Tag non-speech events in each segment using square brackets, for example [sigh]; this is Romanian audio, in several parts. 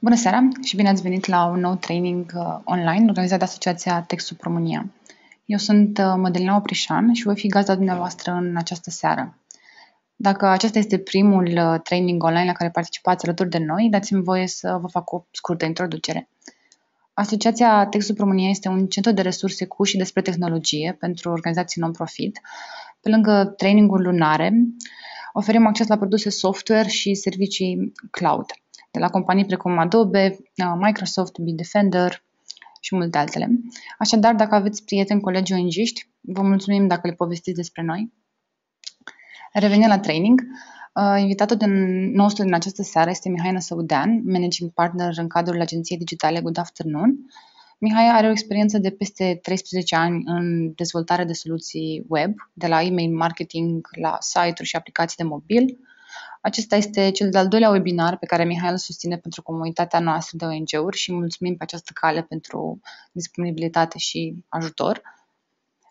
Bună seara și bine ați venit la un nou training uh, online organizat de Asociația Textul România. Eu sunt uh, Mădălina Oprișan și voi fi gazda dumneavoastră în această seară. Dacă acesta este primul uh, training online la care participați alături de noi, dați-mi voie să vă fac o scurtă introducere. Asociația Textul România este un centru de resurse cu și despre tehnologie pentru organizații non-profit. Pe lângă traininguri lunare, oferim acces la produse software și servicii cloud – de la companii precum Adobe, uh, Microsoft, Bitdefender și multe altele. Așadar, dacă aveți prieteni, colegi ong vă mulțumim dacă le povestiți despre noi. Revenind la training, uh, invitatul din nostru din această seară este Mihai Năsăudean, managing partner în cadrul agenției digitale Good Afternoon. Mihai are o experiență de peste 13 ani în dezvoltare de soluții web, de la email marketing la site-uri și aplicații de mobil, acesta este cel de-al doilea webinar pe care Mihail îl susține pentru comunitatea noastră de ONG-uri și mulțumim pe această cale pentru disponibilitate și ajutor.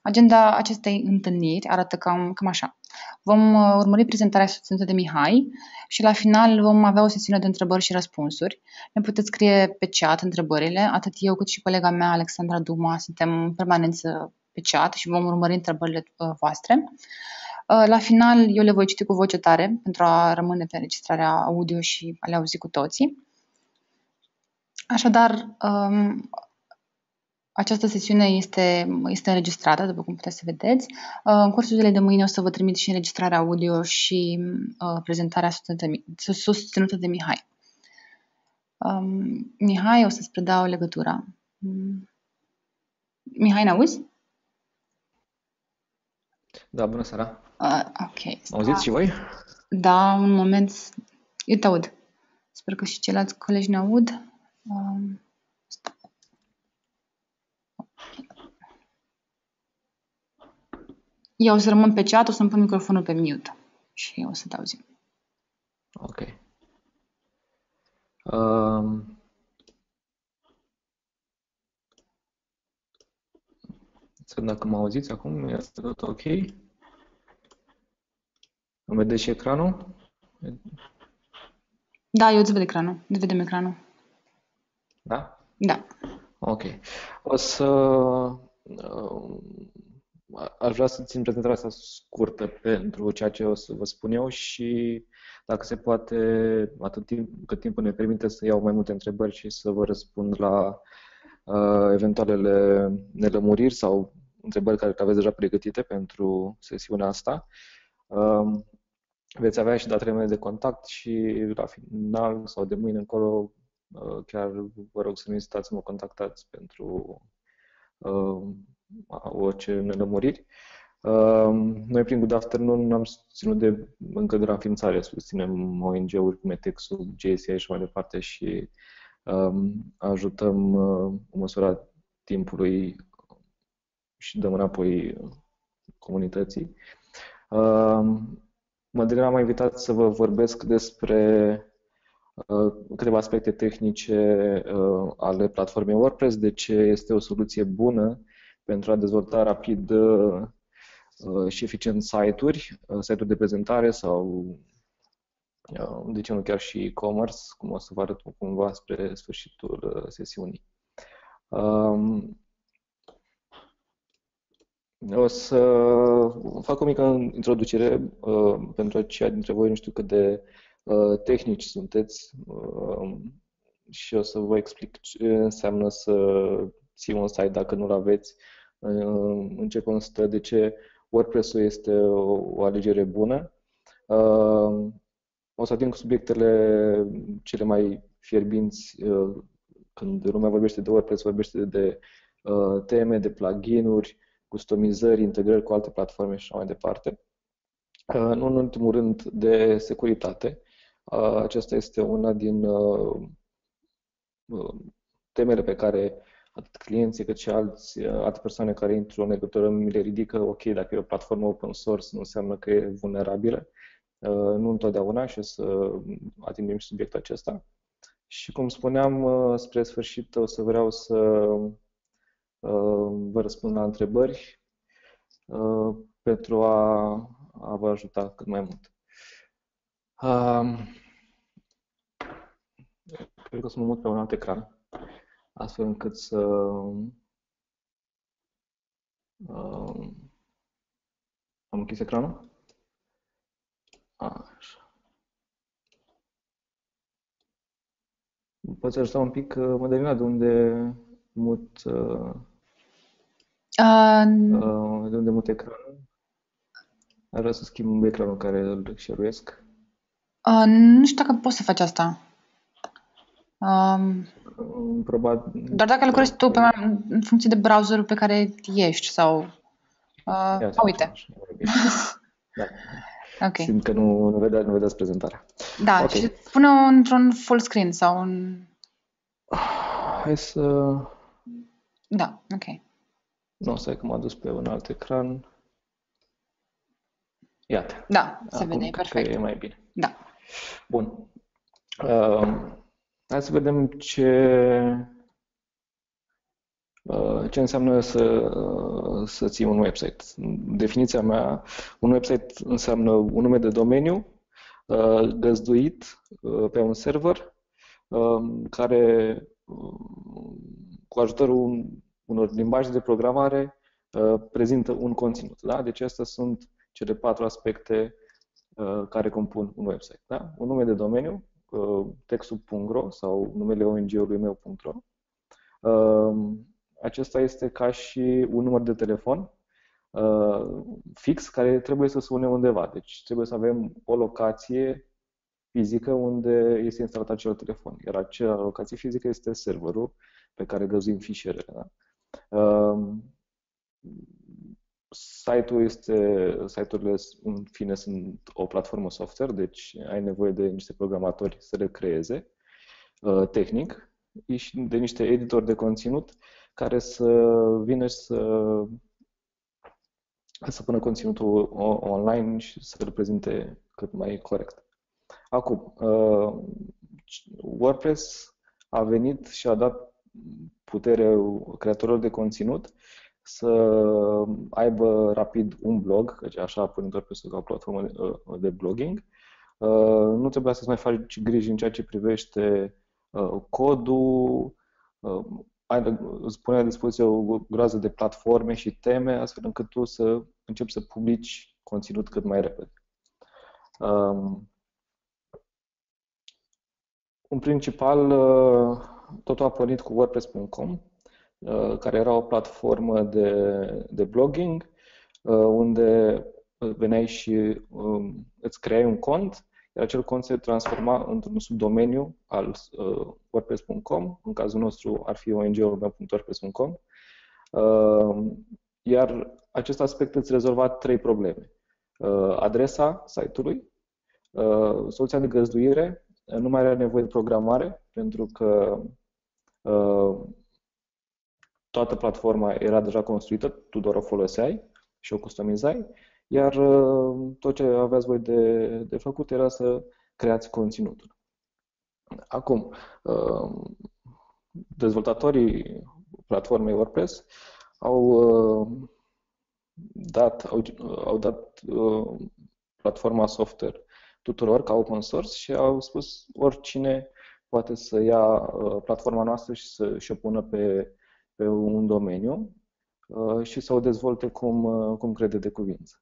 Agenda acestei întâlniri arată cam, cam așa. Vom uh, urmări prezentarea susținută de Mihai și la final vom avea o sesiune de întrebări și răspunsuri. Ne puteți scrie pe chat întrebările, atât eu cât și colega mea, Alexandra Duma, suntem în permanență pe chat și vom urmări întrebările uh, voastre. Uh, la final, eu le voi citi cu voce tare pentru a rămâne pe înregistrarea audio și a le auzi cu toții. Așadar, um, această sesiune este, este înregistrată, după cum puteți să vedeți. Uh, în cursul zilei de mâine o să vă trimit și înregistrarea audio și uh, prezentarea susținută de Mihai. Um, Mihai, o să-ți predau legătura. Mm. Mihai, ne auzi? Da, bună seara. Uh, ok. Auziți da. și voi? Da, un moment. Eu te aud. Sper că și ceilalți colegi ne aud. Um, Eu o să rămân pe chat, o să-mi pun microfonul pe mute și o să te auzim. Ok. Um, să dacă mă auziți acum, este tot ok. Îmi vedeți și ecranul? Da, eu îți văd ecranul. Ne vedem ecranul. Da? Da. Ok. O să... Uh, aș vrea să țin prezentarea asta scurtă pentru ceea ce o să vă spun eu și dacă se poate, atât timp cât timpul ne permite să iau mai multe întrebări și să vă răspund la uh, eventualele nelămuriri sau întrebări care aveți deja pregătite pentru sesiunea asta. Uh, veți avea și datele mele de contact și la final sau de mâine încolo uh, chiar vă rog să nu ezitați să mă contactați pentru uh, orice nelămuriri. Uh, noi prin Good Afternoon am susținut de, încă de la înființare, susținem ONG-uri cum ETEX-ul, JSI și mai departe și um, ajutăm uh, în măsura timpului și dăm înapoi comunității. Uh, Madalina m-a invitat să vă vorbesc despre uh, câteva aspecte tehnice uh, ale platformei WordPress, de ce este o soluție bună pentru a dezvolta rapid uh, și eficient site-uri, site-uri de prezentare sau de ce nu chiar și e-commerce, cum o să vă arăt cumva spre sfârșitul sesiunii. Um, o să fac o mică introducere uh, pentru aceia dintre voi, nu știu cât de uh, tehnici sunteți uh, și o să vă explic ce înseamnă să ții un site dacă nu-l aveți, uh, în ce constă, de ce WordPress-ul este o, o alegere bună. Uh, o să ating subiectele cele mai fierbinți uh, când lumea vorbește de WordPress, vorbește de uh, teme, de plugin-uri, customizări, integrări cu alte platforme și așa mai departe. Uh, nu în ultimul rând de securitate. Uh, aceasta este una din uh, temele pe care atât clienții cât și alți, alte persoane care intru în legătură mi le ridică, ok, dacă e o platformă open source, nu înseamnă că e vulnerabilă. Nu întotdeauna și o să atingem și subiectul acesta. Și cum spuneam, spre sfârșit o să vreau să Uh, vă răspund la întrebări uh, pentru a, a vă ajuta cât mai mult. Um, cred că o să mă mut pe un alt ecran, astfel încât să uh, am închis ecranul. Așa. Poți ajuta un pic, uh, Mădălina, de unde mut, uh, uh, de unde mut ecranul? Ar vrea să schimb ecranul care îl șeruiesc. Uh, nu știu dacă poți să faci asta. Um, Probabil. Doar dacă lucrezi tu pe mai, în funcție de browserul pe care ești sau... Uh, Ia, uite. [laughs] da. Ok. Simt că nu, nu, vedea, nu vedeți prezentarea. Da, okay. și pune într-un full screen sau un... Hai să... Da, ok. Nu, stai că m-a dus pe un alt ecran. Iată. Da, se Acum vede, perfect. Că e mai bine. Da. Bun. Uh, hai să vedem ce, uh, ce înseamnă să, să ții un website. Definiția mea, un website înseamnă un nume de domeniu uh, găzduit uh, pe un server um, care, cu ajutorul unor limbaje de programare, prezintă un conținut. Da? Deci astea sunt cele patru aspecte uh, care compun un website. Da? Un nume de domeniu, uh, textul.ro sau numele ONG-ului meu.ro. Uh, acesta este ca și un număr de telefon uh, fix care trebuie să sune undeva. Deci trebuie să avem o locație fizică unde este instalat acel telefon. Iar acea locație fizică este serverul pe care găzduim fișierele. Da? Uh, Site-ul este, site-urile în fine sunt o platformă software, deci ai nevoie de niște programatori să le creeze uh, tehnic și de niște editori de conținut care să vină și să, să pună conținutul online și să îl prezinte cât mai corect. Acum, uh, WordPress a venit și a dat putere creatorilor de conținut să aibă rapid un blog, căci așa până doar pe o platformă de, uh, de blogging. Uh, nu trebuia să-ți mai faci griji în ceea ce privește uh, codul, îți pune la dispoziție o groază de platforme și teme, astfel încât tu să începi să publici conținut cât mai repede. Um, în principal, totul a pornit cu WordPress.com, Uh, care era o platformă de, de blogging, uh, unde veneai și um, îți creai un cont, iar acel cont se transforma într-un subdomeniu al uh, WordPress.com, în cazul nostru ar fi ong-ul meu.wordpress.com, iar acest aspect îți rezolva trei probleme. Adresa site-ului, soluția de găzduire, nu mai are nevoie de programare, pentru că toată platforma era deja construită, tu doar o foloseai și o customizai, iar uh, tot ce aveați voi de, de făcut era să creați conținutul. Acum, uh, dezvoltatorii platformei WordPress au uh, dat, au, au dat platforma software tuturor ca open source și au spus oricine poate să ia platforma noastră și să și o pună pe pe un domeniu uh, și să o dezvolte cum, uh, cum crede de cuvință.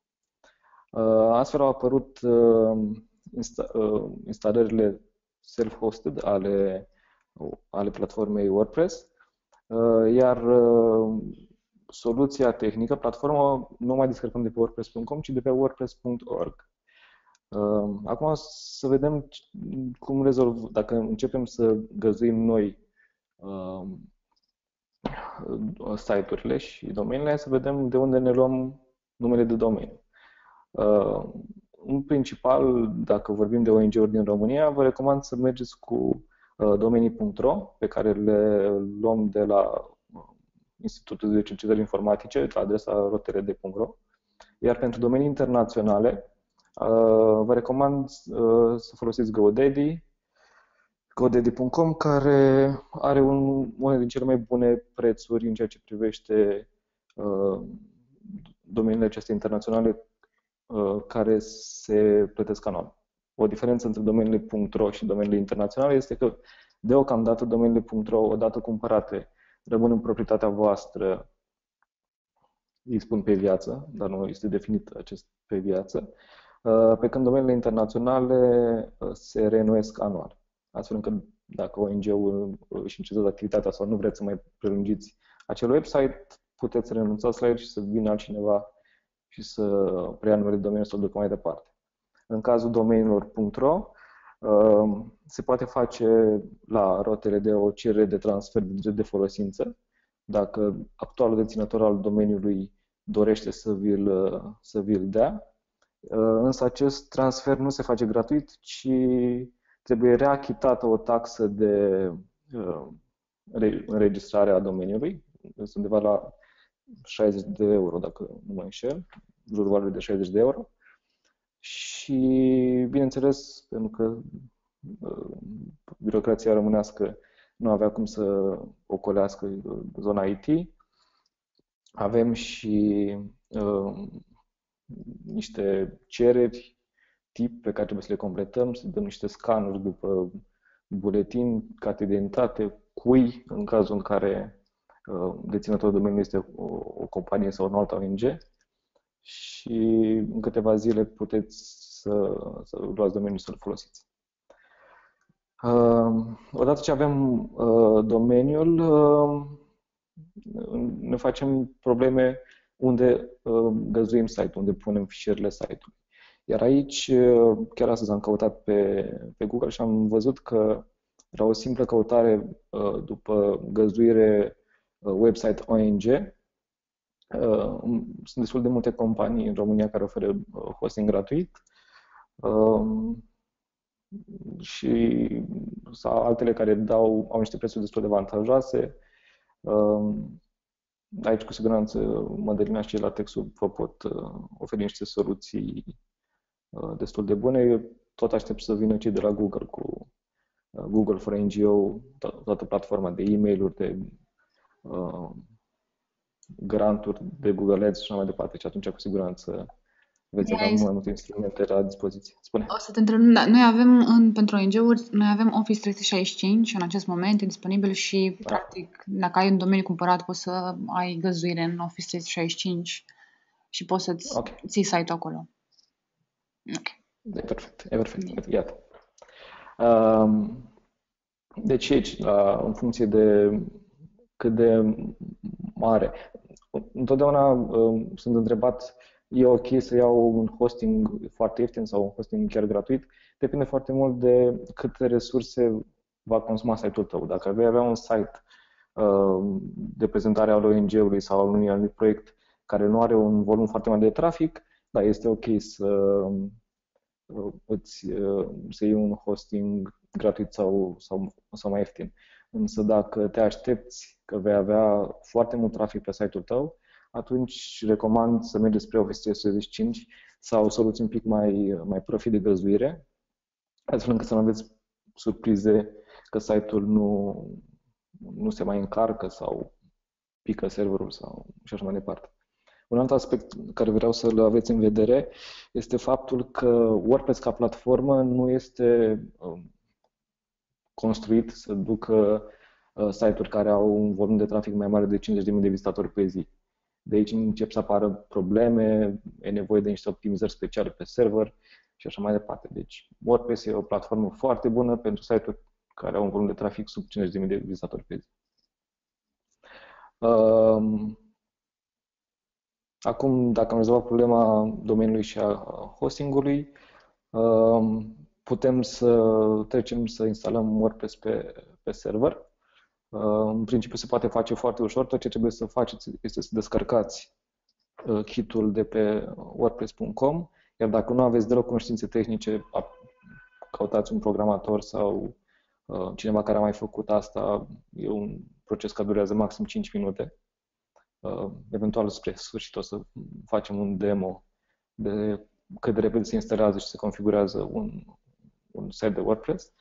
Uh, astfel au apărut instalările self-hosted ale, ale platformei WordPress, iar soluția tehnică, platforma, nu mai descărcăm de pe WordPress.com, ci de pe WordPress.org. Acum să vedem cum rezolv, dacă începem să găzuim noi Uh, site-urile și domeniile, să vedem de unde ne luăm numele de domeniu. Uh, în principal, dacă vorbim de ONG-uri din România, vă recomand să mergeți cu uh, domenii.ro, pe care le luăm de la Institutul de Cercetări Informatice, la adresa rotrd.ro. Iar pentru domenii internaționale, vă recomand să folosiți GoDaddy, GoDaddy.com, care are un, una din cele mai bune prețuri în ceea ce privește uh, domeniile acestea internaționale uh, care se plătesc anual. O diferență între domeniile .ro și domeniile internaționale este că Deocamdată domeniile.ro, odată cumpărate, rămân în proprietatea voastră, îi spun pe viață, dar nu este definit acest pe viață, uh, pe când domeniile internaționale uh, se reînnoiesc anual. Astfel încât dacă ONG-ul își încetează activitatea sau nu vreți să mai prelungiți acel website, puteți renunțați la el și să vină altcineva și să preia numele domeniului să-l ducă mai departe. În cazul domeniilor.ro, uh, se poate face la rotele de o cerere de transfer de drept de folosință. Dacă actualul deținător al domeniului dorește să vi-l, să vi-l dea, uh, însă acest transfer nu se face gratuit, ci trebuie reachitată o taxă de uh, înregistrare a domeniului, sunt undeva la 60 de euro, dacă nu mă înșel, jurul valorii de 60 de euro. Și, bineînțeles, pentru că uh, birocrația românească nu avea cum să ocolească uh, zona IT, avem și uh, niște cereri tip pe care trebuie să le completăm, să dăm niște scanuri după buletin, carte de identitate, cui, în cazul în care uh, deținătorul domeniului este o, o companie sau un alt ONG și în câteva zile puteți să, să luați domeniul să-l folosiți. Uh, odată ce avem uh, domeniul, uh, ne facem probleme unde uh, găzduim site-ul, unde punem fișierele site-ului. Iar aici, uh, chiar astăzi am căutat pe, pe Google și am văzut că era o simplă căutare uh, după găzduire uh, website ONG. Uh, sunt destul de multe companii în România care oferă uh, hosting gratuit. Uh, și sau altele care dau, au niște prețuri destul de avantajoase. Um, aici, cu siguranță, Mădălina și la textul vă pot uh, oferi niște soluții uh, destul de bune. Eu tot aștept să vină cei de la Google cu uh, Google for NGO, toată platforma de e-mail-uri, de granturi de Google Ads și așa mai departe. Și atunci, cu siguranță, veți avea mai multe instrumente la dispoziție. Spune. O să te întreb, da, noi avem în, pentru ONG-uri, noi avem Office 365 în acest moment, e disponibil și, da. practic, dacă ai un domeniu cumpărat, poți să ai găzuire în Office 365 și poți să-ți okay. ții site-ul acolo. Ok. E perfect, e perfect. Iată. Um, deci aici, la, în funcție de cât de mare. Întotdeauna um, sunt întrebat e ok să iau un hosting foarte ieftin sau un hosting chiar gratuit. Depinde foarte mult de câte resurse va consuma site-ul tău. Dacă vei avea un site uh, de prezentare al ONG-ului sau al unui anumit proiect care nu are un volum foarte mare de trafic, da, este ok să uh, îți, uh, să iei un hosting gratuit sau, sau, sau mai ieftin. Însă dacă te aștepți că vei avea foarte mult trafic pe site-ul tău, atunci recomand să mergeți spre Office 365 sau soluții un pic mai, mai profit de găzduire, astfel încât să nu aveți surprize că site-ul nu, nu se mai încarcă sau pică serverul sau și așa mai departe. Un alt aspect care vreau să-l aveți în vedere este faptul că WordPress ca platformă nu este um, construit să ducă uh, site-uri care au un volum de trafic mai mare de 50.000 de vizitatori pe zi. De aici încep să apară probleme, e nevoie de niște optimizări speciale pe server și așa mai departe. Deci WordPress e o platformă foarte bună pentru site-uri care au un volum de trafic sub 50.000 de vizitatori pe zi. Um, acum, dacă am rezolvat problema domeniului și a hostingului, um, putem să trecem să instalăm WordPress pe, pe server. Uh, în principiu se poate face foarte ușor. Tot ce trebuie să faceți este să descărcați uh, kit-ul de pe wordpress.com, iar dacă nu aveți deloc cunoștințe tehnice, căutați un programator sau uh, cineva care a mai făcut asta. E un proces care durează maxim 5 minute. Eventual spre sfârșit o să facem un demo de cât de repede se instalează și se configurează un, un set de WordPress.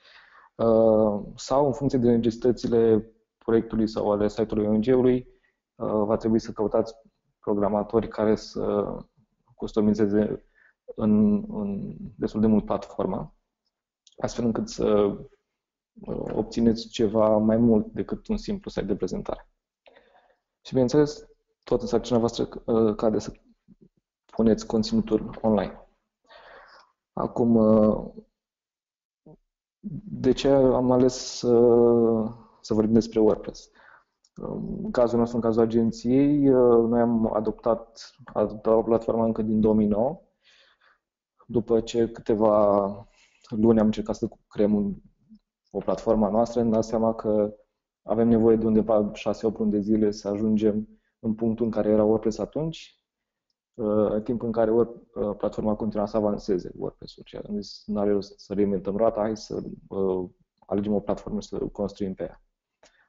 Sau în funcție de necesitățile proiectului sau ale site-ului ONG-ului, uh, va trebui să căutați programatori care să customizeze în, în destul de mult platforma, astfel încât să obțineți ceva mai mult decât un simplu site de prezentare. Și bineînțeles, tot în sarcina voastră cade să puneți conținutul online. Acum, de ce am ales să, să vorbim despre WordPress? În cazul nostru, în cazul agenției, noi am adoptat, adoptat o platformă încă din 2009. După ce câteva luni am încercat să creăm un, o platformă noastră, am dat seama că avem nevoie de undeva 6-8 luni de zile să ajungem în punctul în care era WordPress atunci, în timp în care uh, platforma continua să avanseze WordPress-ul. Și am zis, nu are rost să reinventăm roata, hai să uh, alegem o platformă să construim pe ea.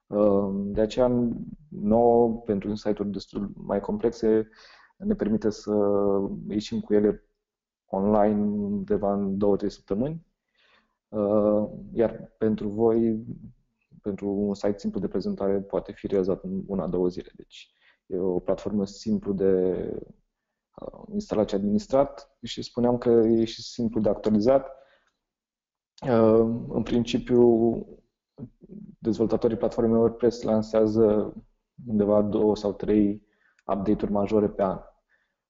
Uh, de aceea, nouă, pentru site-uri destul mai complexe, ne permite să ieșim cu ele online undeva în 2-3 săptămâni. Iar pentru voi, pentru un site simplu de prezentare, poate fi realizat în una-două zile. Deci e o platformă simplu de uh, instalat și administrat și spuneam că e și simplu de actualizat. Uh, în principiu, dezvoltatorii platformei WordPress lansează undeva două sau trei update-uri majore pe an.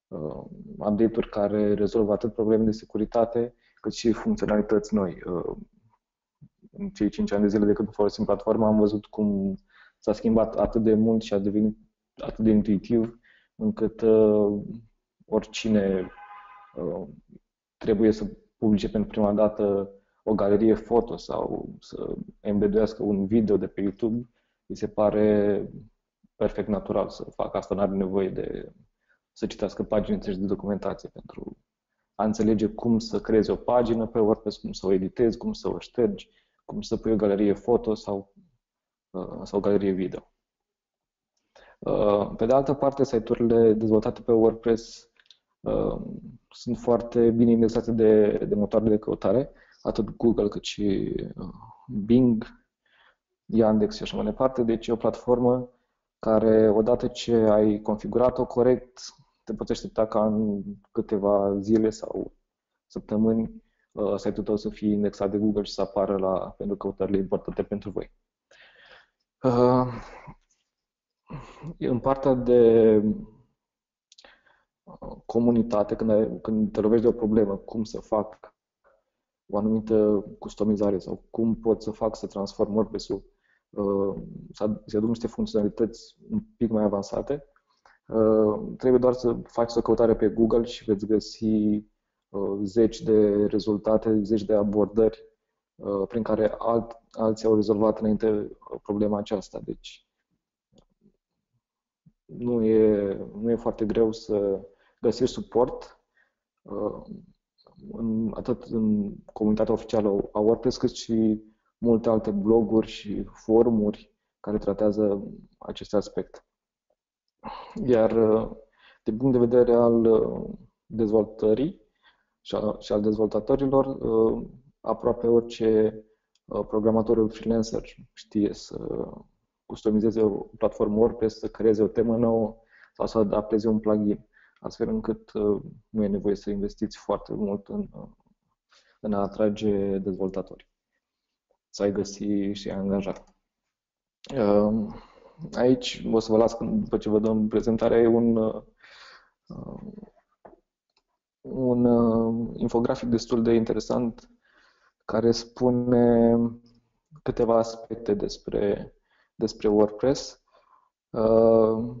Uh, update-uri care rezolvă atât probleme de securitate, cât și funcționalități noi. Uh, în cei 5 ani de zile de când folosim platforma, am văzut cum s-a schimbat atât de mult și a devenit atât de intuitiv, încât uh, oricine uh, trebuie să publice pentru prima dată o galerie foto sau să embeduiască un video de pe YouTube, îi se pare perfect natural să facă asta, nu are nevoie de să citească pagini întregi de documentație pentru a înțelege cum să creezi o pagină pe WordPress, cum să o editezi, cum să o ștergi, cum să pui o galerie foto sau, uh, sau o galerie video. Uh, pe de altă parte, site-urile dezvoltate pe WordPress uh, sunt foarte bine indexate de, de motoarele de căutare, atât Google cât și Bing, Yandex și așa mai departe. Deci e o platformă care, odată ce ai configurat-o corect, te poți aștepta ca în câteva zile sau săptămâni uh, site-ul tău să fie indexat de Google și să apară la, pentru căutările importante pentru voi. Uh, în partea de uh, comunitate, când, ai, când te lovești de o problemă, cum să fac o anumită customizare sau cum pot să fac să transform WordPress-ul uh, să, să aduc niște funcționalități un pic mai avansate, uh, trebuie doar să faci o căutare pe Google și veți găsi Uh, zeci de rezultate, zeci de abordări uh, prin care alt, alții au rezolvat înainte uh, problema aceasta. Deci nu e, nu e foarte greu să găsești suport în, atât în comunitatea oficială a WordPress, cât și multe alte bloguri și forumuri care tratează aceste aspecte. Iar din punct de vedere al dezvoltării, și al dezvoltatorilor, uh, aproape orice uh, programator freelancer știe să customizeze o platformă WordPress, să creeze o temă nouă sau să adapteze un plugin, astfel încât uh, nu e nevoie să investiți foarte mult în, în a atrage dezvoltatori, să ai găsi și a angaja. Aici o să vă las, după ce vă dăm prezentarea, e un, un uh, infografic destul de interesant care spune câteva aspecte despre, despre WordPress. Uh,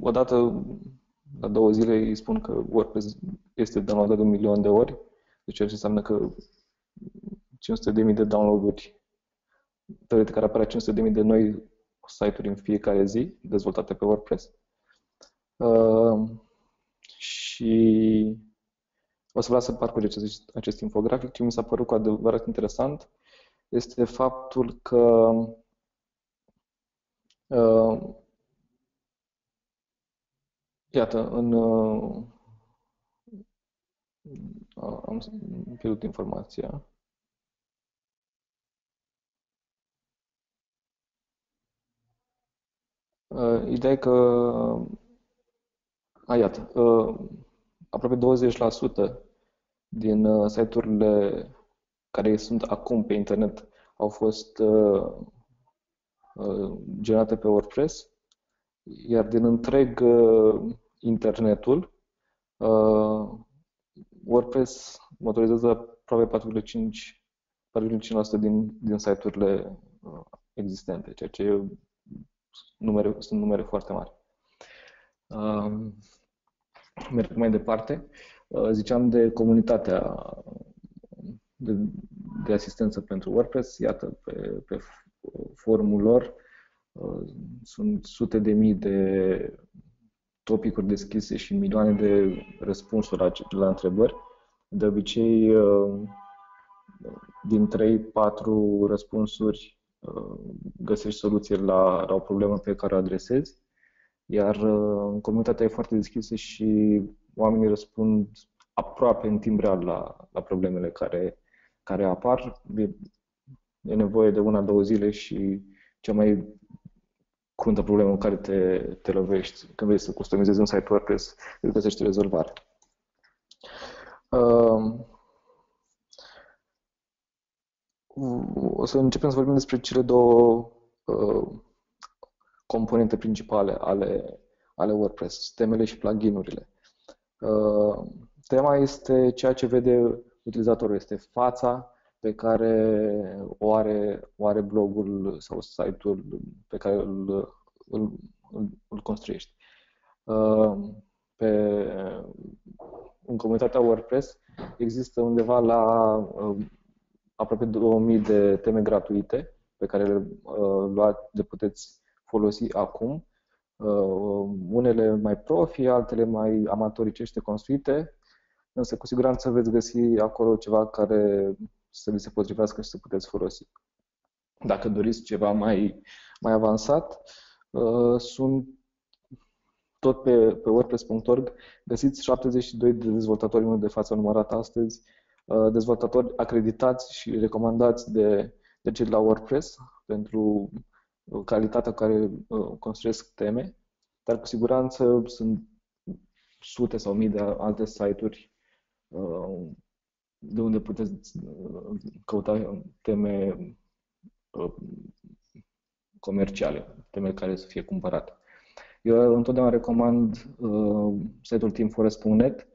odată la două zile îi spun că WordPress este downloadat de un milion de ori, deci ceea ce înseamnă că 500.000 de download-uri, teoretic ar apărea 500.000 de noi site-uri în fiecare zi dezvoltate pe WordPress. Uh, și o să vreau să parcurgeți acest, acest infografic. Ce mi s-a părut cu adevărat interesant este faptul că uh, iată, în uh, am pierdut informația. Uh, ideea e că a, iată, uh, aproape 20% din uh, site-urile care sunt acum pe internet au fost uh, uh, generate pe WordPress, iar din întreg uh, internetul, uh, WordPress motorizează aproape 4,5% din, din site-urile uh, existente, ceea ce numere, sunt numere foarte mari. Uh, merg mai departe. Uh, ziceam de comunitatea de, de asistență pentru WordPress. Iată, pe, pe forumul lor uh, sunt sute de mii de topicuri deschise și milioane de răspunsuri la, la întrebări. De obicei, uh, din 3-4 răspunsuri găsești soluție la, la o problemă pe care o adresezi, iar comunitatea e foarte deschisă și oamenii răspund aproape în timp real la, la problemele care, care apar. E, e nevoie de una, două zile și cea mai cruntă problemă în care te, te lovești când vrei să customizezi un site WordPress, îl găsești rezolvare. Uh, o să începem să vorbim despre cele două uh, componente principale ale, ale WordPress, temele și pluginurile. Uh, tema este ceea ce vede utilizatorul, este fața pe care o are, o are blogul sau site-ul pe care îl, îl, îl, îl construiești. Uh, pe, în comunitatea WordPress există undeva la uh, aproape 2000 de teme gratuite pe care le, le puteți folosi acum Uh, unele mai profi, altele mai amatoricește construite, însă cu siguranță veți găsi acolo ceva care să vi se potrivească și să puteți folosi. Dacă doriți ceva mai, mai avansat, uh, sunt tot pe, pe WordPress.org găsiți 72 de dezvoltatori de față numărat astăzi, uh, dezvoltatori acreditați și recomandați de, de cei la WordPress pentru calitatea care uh, construiesc teme, dar cu siguranță sunt sute sau mii de alte site-uri uh, de unde puteți uh, căuta teme comerciale, teme care să fie cumpărate. Eu întotdeauna recomand uh, site-ul teamforest.net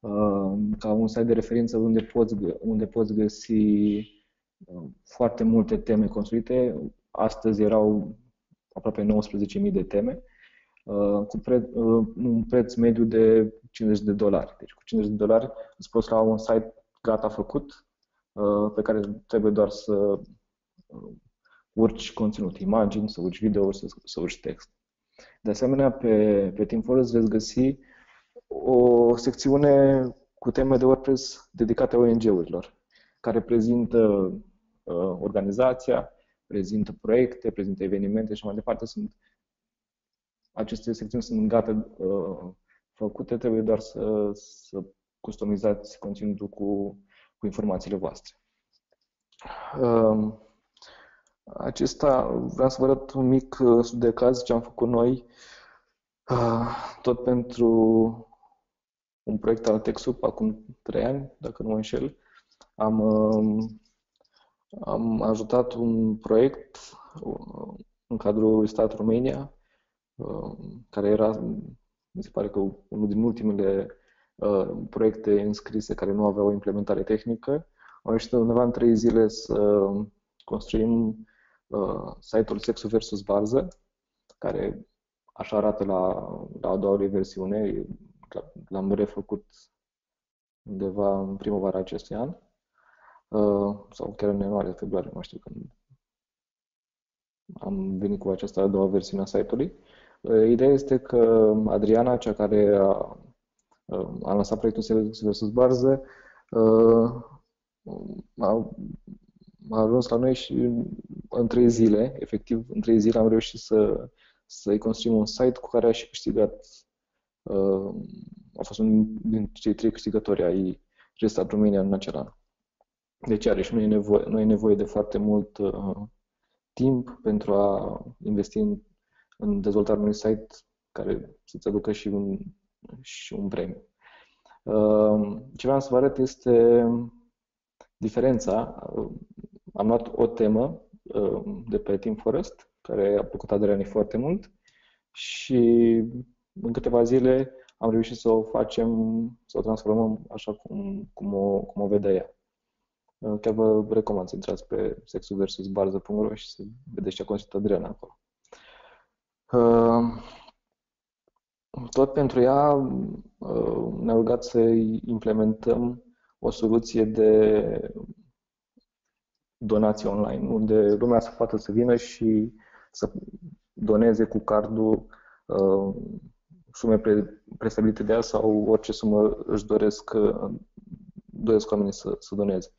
uh, ca un site de referință unde poți, unde poți găsi uh, foarte multe teme construite, Astăzi erau aproape 19.000 de teme uh, cu pre, uh, un preț mediu de 50 de dolari. Deci cu 50 de dolari îți poți lua un site gata făcut uh, pe care trebuie doar să urci conținut, imagini, să urci video, să, să urci text. De asemenea, pe, pe TeamForest veți găsi o secțiune cu teme de WordPress dedicate ONG-urilor, care prezintă uh, organizația, prezintă proiecte, prezintă evenimente și mai departe. Sunt, aceste secțiuni sunt gata uh, făcute, trebuie doar să, să customizați conținutul cu, cu informațiile voastre. Uh, acesta, vreau să vă arăt un mic uh, studiu de caz ce am făcut noi, uh, tot pentru un proiect al TechSoup acum trei ani, dacă nu mă înșel. Am uh, am ajutat un proiect uh, în cadrul Stat România, uh, care era, mi se pare că unul din ultimele uh, proiecte înscrise care nu aveau o implementare tehnică. Am reușit undeva în trei zile să construim site-ul Sexul versus Barză, care așa arată la, la a doua versiune. L-am refăcut undeva în primăvara acestui an. Uh, sau chiar în ianuarie, februarie, nu știu când am venit cu această a doua versiune a site-ului. Uh, ideea este că Adriana, cea care a, uh, a lansat proiectul Sales vs. Barză, a, a ajuns la noi și în trei zile, efectiv, în trei zile am reușit să, să-i construim un site cu care aș și câștigat, a fost unul din cei trei câștigători ai Restat România în acel an. Deci, iarăși, nu e nevoie, nu e nevoie de foarte mult uh, timp pentru a investi în, în dezvoltarea unui site care să-ți aducă și un, și un premiu. Uh, ce vreau să vă arăt este diferența, am luat o temă de pe Team Forest, care a plăcut Adriani foarte mult și în câteva zile am reușit să o facem, să o transformăm așa cum, cum, o, cum o vede ea. Chiar vă recomand să intrați pe sexul și să vedeți ce a construit Adriana acolo. Tot pentru ea ne-a rugat să implementăm o soluție de donații online, unde lumea să poată să vină și să doneze cu cardul uh, sume pre, prestabilite de ea sau orice sumă își doresc, uh, doresc oamenii să, să doneze.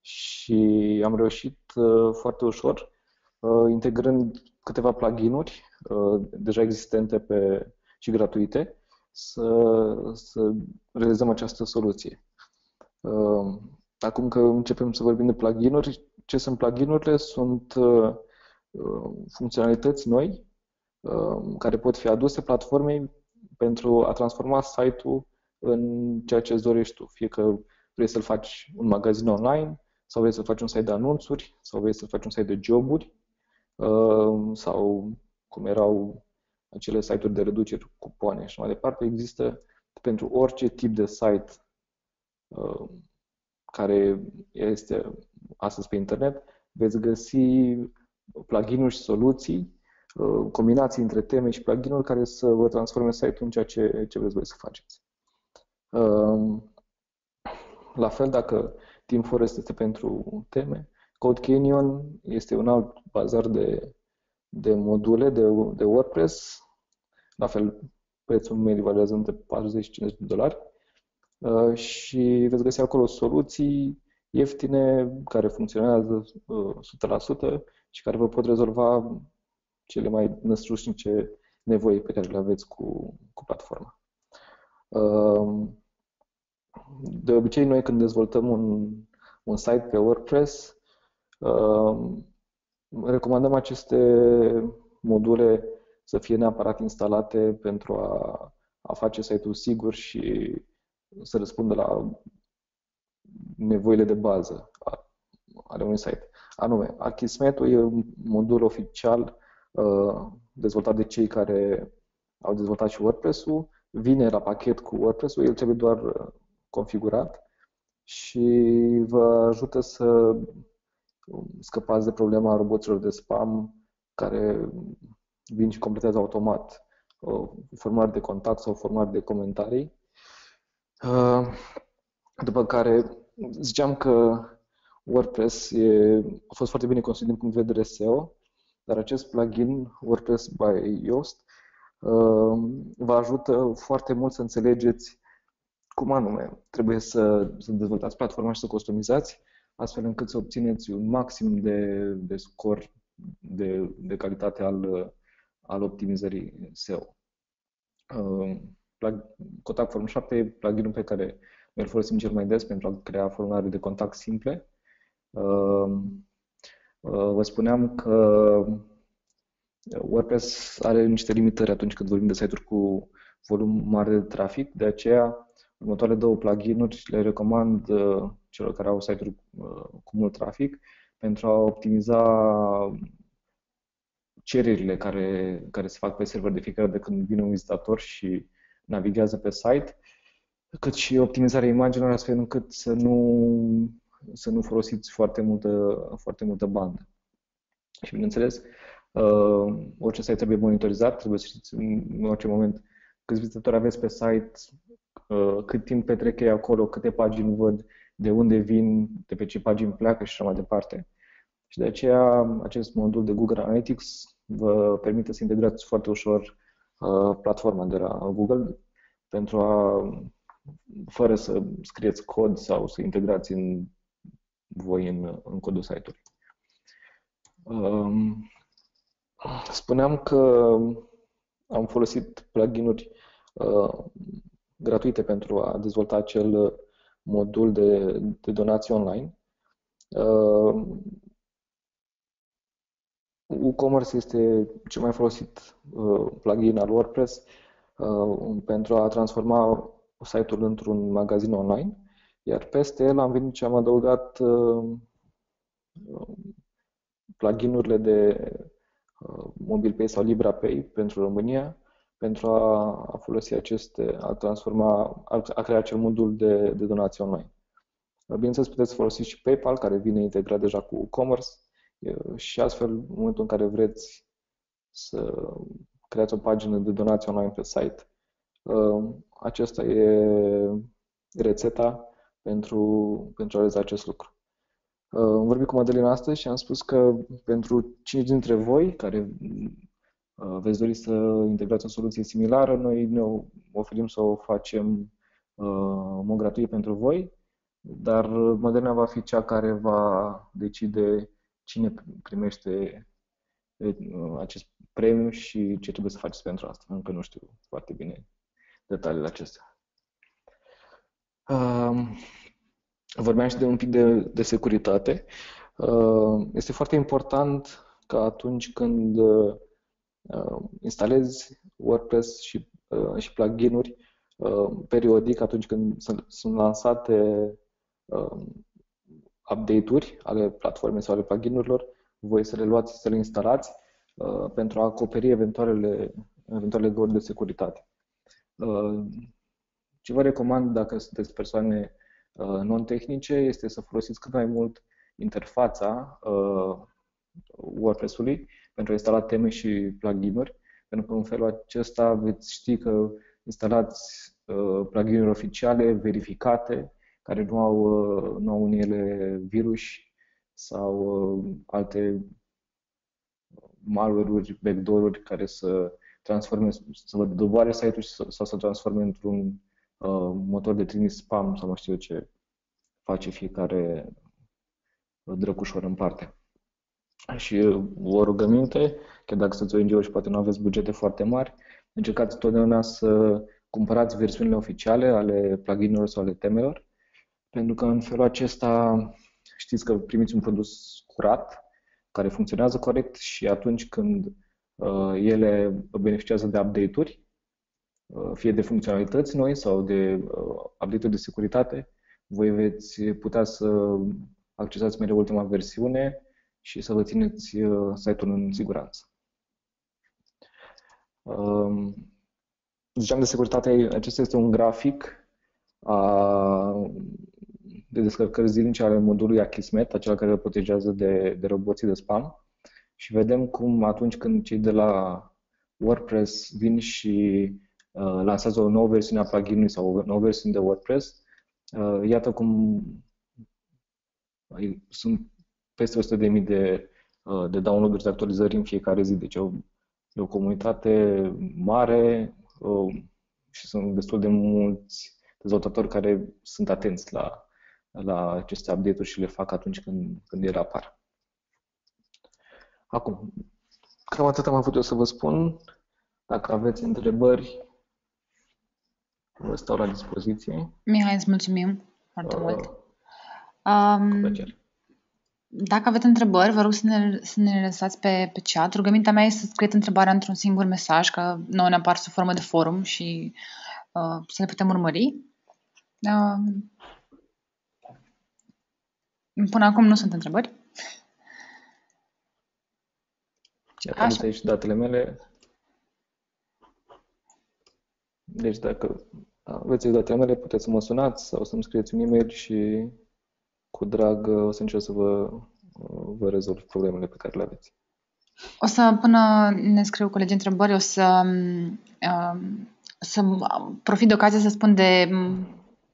Și am reușit uh, foarte ușor, uh, integrând câteva pluginuri uh, deja existente pe, și gratuite, să, să realizăm această soluție. Uh, acum că începem să vorbim de pluginuri, ce sunt pluginurile? Sunt uh, funcționalități noi uh, care pot fi aduse platformei pentru a transforma site-ul în ceea ce îți dorești tu. Fie că vrei să-l faci un magazin online, sau vrei să faci un site de anunțuri, sau vrei să faci un site de joburi, sau cum erau acele site-uri de reduceri, cupoane și mai departe. Există pentru orice tip de site care este astăzi pe internet, veți găsi plugin-uri și soluții, uh, combinații între teme și plugin-uri care să vă transforme site-ul în ceea ce, ce vreți voi să faceți. Um, la fel, dacă Team Forest este pentru teme, Code Canyon este un alt bazar de, de module de, de WordPress. La fel, prețul mediu variază între 40 și 50 de dolari. Uh, și veți găsi acolo soluții ieftine care funcționează 100% uh, și care vă pot rezolva cele mai năstrușnice nevoi pe care le aveți cu, cu platforma. Uh, de obicei, noi când dezvoltăm un, un site pe WordPress, recomandăm aceste module să fie neapărat instalate pentru a, a face site-ul sigur și să răspundă la nevoile de bază ale unui site. Anume, Akismetul e un modul oficial uh, dezvoltat de cei care au dezvoltat și WordPress-ul, vine la pachet cu WordPress-ul, el trebuie doar uh, configurat și vă ajută să um, scăpați de problema roboților de spam care vin și completează automat uh, formular de contact sau formular de comentarii. Uh, după care ziceam că WordPress e, a fost foarte bine construit din punct de vedere SEO, dar acest plugin WordPress by Yoast uh, vă ajută foarte mult să înțelegeți cum anume trebuie să, să dezvoltați platforma și să customizați, astfel încât să obțineți un maxim de, de scor de, de calitate al, al optimizării SEO. Uh, Contact Form 7 e pluginul pe care îl folosim cel mai des pentru a crea formulare de contact simple. Ehm, uh, vă spuneam că WordPress are niște limitări atunci când vorbim de site-uri cu volum mare de trafic, de aceea următoarele două pluginuri le recomand uh, celor care au site-uri uh, cu mult trafic pentru a optimiza cererile care, care se fac pe server de fiecare de când vine un vizitator și navighează pe site, cât și optimizarea imaginilor astfel încât să nu, să nu folosiți foarte multă, foarte multă bandă. Și bineînțeles, uh, orice site trebuie monitorizat, trebuie să știți în orice moment câți vizitatori aveți pe site, uh, cât timp petrec ei acolo, câte pagini văd, de unde vin, de pe ce pagini pleacă și așa mai departe. Și de aceea acest modul de Google Analytics vă permite să integrați foarte ușor Uh, platforma de la Google pentru a, fără să scrieți cod sau să integrați în voi în, în codul site-ului. Um, spuneam că am folosit plugin-uri uh, gratuite pentru a dezvolta acel modul de, de donații online. Uh, WooCommerce este cel mai folosit uh, plugin al WordPress uh, pentru a transforma site-ul într-un magazin online Iar peste el am venit și am adăugat uh, pluginurile de uh, MobilePay sau LibraPay pentru România, pentru a, a folosi aceste, a transforma, a, a crea acel modul de, de donații online. Bineînțeles, puteți folosi și PayPal, care vine integrat deja cu Commerce și astfel, în momentul în care vreți să creați o pagină de donații online pe site, acesta e rețeta pentru, pentru a realiza acest lucru. Am vorbit cu Madalina astăzi și am spus că pentru 5 dintre voi care veți dori să integrați o soluție similară, noi ne oferim să o facem uh, gratuit pentru voi dar Moderna va fi cea care va decide cine primește acest premiu și ce trebuie să faceți pentru asta. Încă nu știu foarte bine detaliile acestea. Vorbeam și de un pic de, de securitate. Este foarte important că atunci când instalezi WordPress și, și plugin-uri, periodic, atunci când sunt lansate Um, update-uri ale platformei sau ale plugin-urilor, voi să le luați, să le instalați uh, pentru a acoperi eventualele, eventualele găuri de securitate. Uh, ce vă recomand dacă sunteți persoane uh, non-tehnice este să folosiți cât mai mult interfața WordPress-ului pentru a instala teme și plugin-uri, pentru că în felul acesta veți ști că instalați plugin-uri oficiale, verificate, care nu au, uh, nu au în ele virus sau uh, alte malware-uri, backdoor-uri care să transforme, să vă doboare site-ul sau să transforme într-un uh, motor de trimis spam sau nu știu ce face fiecare drăcușor în parte. Și uh, o rugăminte, chiar dacă sunteți ONG și poate nu aveți bugete foarte mari, încercați totdeauna să cumpărați versiunile oficiale ale plugin-urilor sau ale temelor pentru că în felul acesta știți că primiți un produs curat, care funcționează corect și atunci când uh, ele beneficiază de update-uri, uh, fie de funcționalități noi sau de uh, update-uri de securitate, voi veți putea să accesați mereu ultima versiune și să vă țineți uh, site-ul în siguranță. Uh, ziceam de securitate, acesta este un grafic a de descărcări zilnice ale modulului Akismet, acela care îl protejează de, de roboții de spam. Și vedem cum atunci când cei de la WordPress vin și uh, lansează o nouă versiune a pluginului sau o nouă versiune de WordPress, uh, iată cum sunt peste 100.000 de, uh, de download-uri de actualizări în fiecare zi. Deci e o, e o comunitate mare uh, și sunt destul de mulți dezvoltatori care sunt atenți la, la aceste update-uri și le fac atunci când, când ele apar. Acum, cam atât am avut eu să vă spun. Dacă aveți întrebări, vă stau la dispoziție. Mihai, îți mulțumim foarte uh, mult. Um, dacă aveți întrebări, vă rog să ne, să ne lăsați pe, pe chat. Rugămintea mea este să scrieți întrebarea într-un singur mesaj, că nouă ne apar sub formă de forum și uh, să le putem urmări. Uh, Până acum nu sunt întrebări. Iată, am aici datele mele. Deci dacă aveți datele mele, puteți să mă sunați sau să-mi scrieți un e-mail și cu drag o să încerc să vă, vă rezolv problemele pe care le aveți. O să, până ne scriu colegii întrebări, o să, um, să profit de ocazie să spun de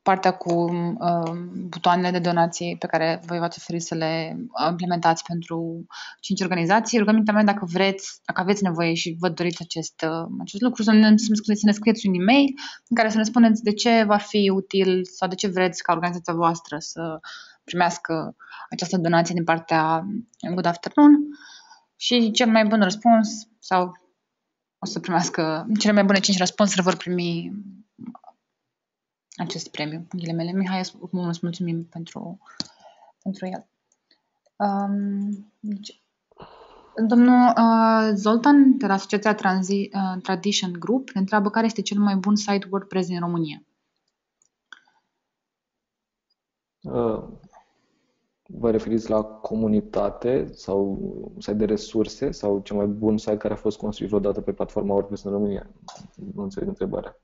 partea cu uh, butoanele de donații pe care voi v-ați oferit să le implementați pentru cinci organizații. Rugămintea mea, dacă vreți, dacă aveți nevoie și vă doriți acest, uh, acest lucru, să ne, să ne scrieți un e-mail în care să ne spuneți de ce va fi util sau de ce vreți ca organizația voastră să primească această donație din partea Good Afternoon și cel mai bun răspuns sau o să primească cele mai bune cinci răspunsuri vor primi acest premiu, ghilimele. Mihai, îți mulțumim pentru, pentru el. Um, deci, domnul uh, Zoltan de la Asociația Transi, uh, Tradition Group ne întreabă care este cel mai bun site WordPress din România. Vă referiți la comunitate sau site de resurse sau cel mai bun site care a fost construit vreodată pe platforma WordPress în România? Nu înțeleg întrebarea.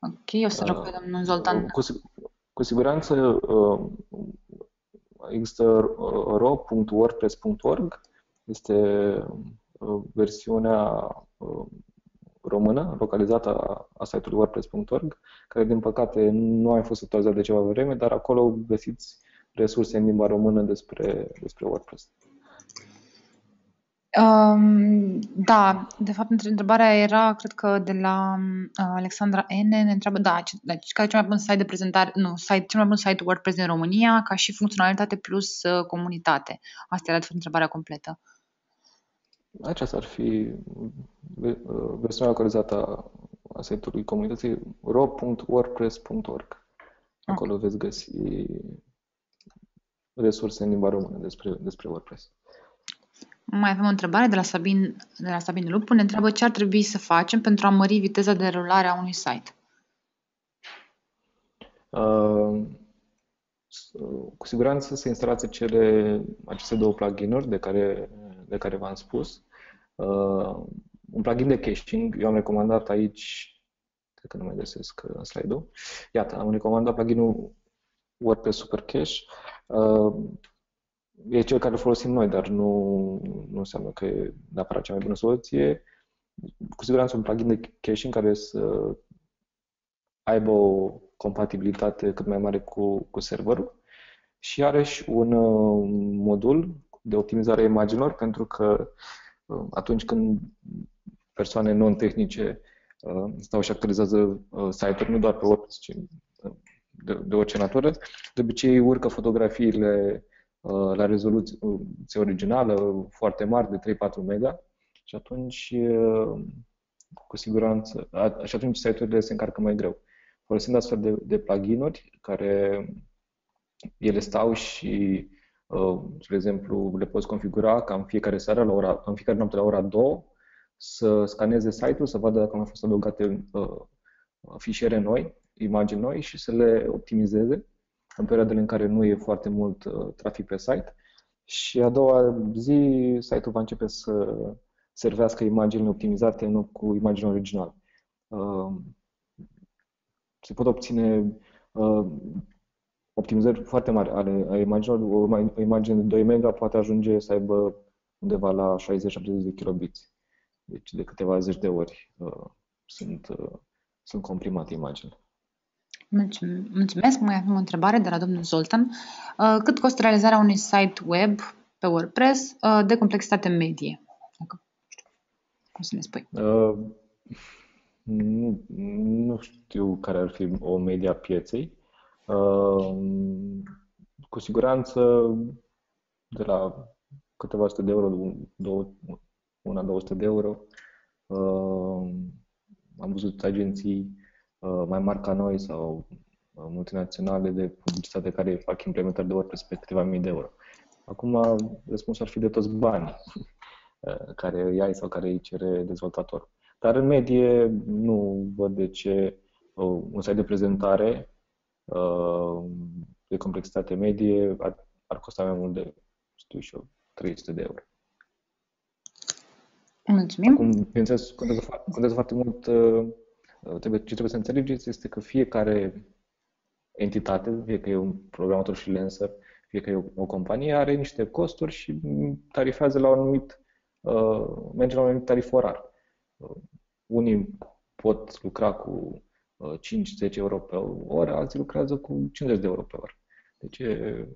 Ok, o să rog pe domnul Zoltan. Cu, cu siguranță uh, există uh, ro.wordpress.org, este uh, versiunea română, localizată a site-ului wordpress.org, care din păcate nu a fost actualizat de ceva vreme, dar acolo găsiți resurse în limba română despre, despre WordPress. Um, da, de fapt, întrebarea era, cred că de la uh, Alexandra N. ne întreabă, da, ce, da, care e cel mai bun site de prezentare, nu, site, cel mai bun site WordPress din România, ca și funcționalitate plus uh, comunitate. Asta era de fapt întrebarea completă. Aceasta ar fi uh, versiunea localizată a site-ului comunității ro.wordpress.org. Acolo veți găsi resurse în limba română despre, despre WordPress. Mai avem o întrebare de la Sabin, de la Sabin Lupu. Ne întreabă ce ar trebui să facem pentru a mări viteza de rulare a unui site. Uh, cu siguranță să instalați cele, aceste două plugin-uri de care, de care v-am spus. Uh, un plugin de caching, eu am recomandat aici, cred că nu mai găsesc uh, slide-ul. Iată, am recomandat pluginul WordPress Super Cache. Uh, e cel care îl folosim noi, dar nu, nu înseamnă că e neapărat cea mai bună soluție. Cu siguranță un plugin de caching care să aibă o compatibilitate cât mai mare cu, cu serverul și are și un uh, modul de optimizare a imaginilor, pentru că uh, atunci când persoane non-tehnice uh, stau și actualizează site-uri, nu doar pe WordPress, ci de, de orice natură, de obicei urcă fotografiile Uh, la rezoluție originală foarte mare, de 3-4 mega și atunci uh, cu siguranță, și atunci site-urile se încarcă mai greu. Folosind astfel de, de plugin-uri care ele stau și, uh, de exemplu, le poți configura ca în fiecare seară, la ora, în fiecare noapte la ora 2, să scaneze site-ul, să vadă dacă au fost adăugate fișiere noi, imagini noi și să le optimizeze în perioadele în care nu e foarte mult uh, trafic pe site și a doua zi site-ul va începe să servească imaginile optimizate nu cu imaginea originală. Uh, se pot obține uh, optimizări foarte mari ale imaginilor. O imagine de 2 mega poate ajunge să aibă undeva la 60-70 de kilobits. Deci de câteva zeci de ori sunt, sunt comprimate imaginile. Mulțumesc. Mai avem o întrebare de la domnul Zoltan. Uh, cât costă realizarea unui site web pe WordPress uh, de complexitate medie? Dacă, cum să ne spui? Uh, nu, nu știu care ar fi o media pieței. Uh, cu siguranță de la câteva sute de euro, două, una, două sute de euro. Uh, am văzut agenții Uh, mai mari ca noi sau uh, multinaționale de publicitate care fac implementări de WordPress pe câteva mii de euro. Acum, răspunsul ar fi de toți banii [laughs] uh, care îi ai sau care îi cere dezvoltatorul. Dar în medie nu văd de ce un site de prezentare de complexitate medie ar, ar costa mai mult de, știu și eu, 300 de euro. Mulțumim. Acum, bineînțeles, contează, contează foarte mult trebuie, ce trebuie să înțelegeți este că fiecare entitate, fie că e un programator freelancer, fie că e o, o companie, are niște costuri și tarifează la un anumit, uh, merge la un anumit tarif orar. Uh, unii pot lucra cu uh, 5-10 euro pe oră, alții lucrează cu 50 de euro pe oră. Deci e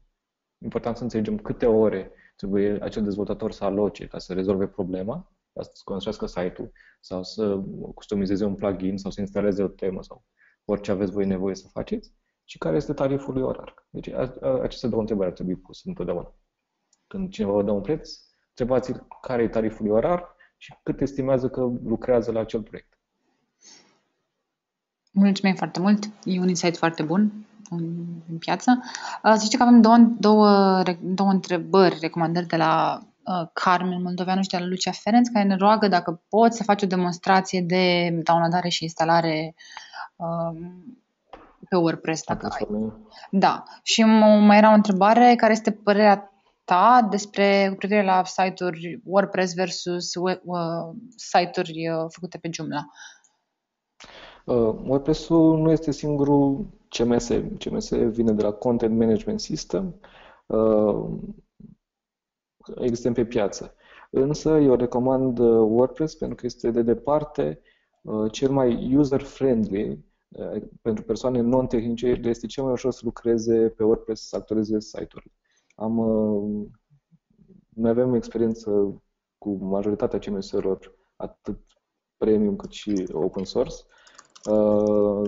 important să înțelegem câte ore trebuie acel dezvoltator să aloce ca să rezolve problema să construiască site-ul sau să customizeze un plugin sau să instaleze o temă sau orice aveți voi nevoie să faceți și care este tariful lui orar. Deci aceste două întrebări ar trebui puse întotdeauna. Când cineva vă dă un preț, întrebați care e tariful lui orar și cât estimează că lucrează la acel proiect. Mulțumim foarte mult. E un insight foarte bun în, în piață. Să știi că avem două, două, două întrebări, recomandări de la uh, Carmen Moldoveanu și de la Lucia Ferenc, care ne roagă dacă pot să faci o demonstrație de downloadare și instalare uh, pe WordPress dacă ai. Da. Și mai era o întrebare, care este părerea ta despre cu privire la site-uri WordPress versus uh, site-uri uh, făcute pe Joomla? Uh, WordPress-ul nu este singurul CMS. CMS vine de la Content Management System. Uh, există pe piață. Însă eu recomand uh, WordPress pentru că este de departe uh, cel mai user-friendly uh, pentru persoane non-tehnice, este cel mai ușor să lucreze pe WordPress, să actualizeze site-urile. Am, noi avem experiență cu majoritatea CMS-urilor, atât premium cât și open source,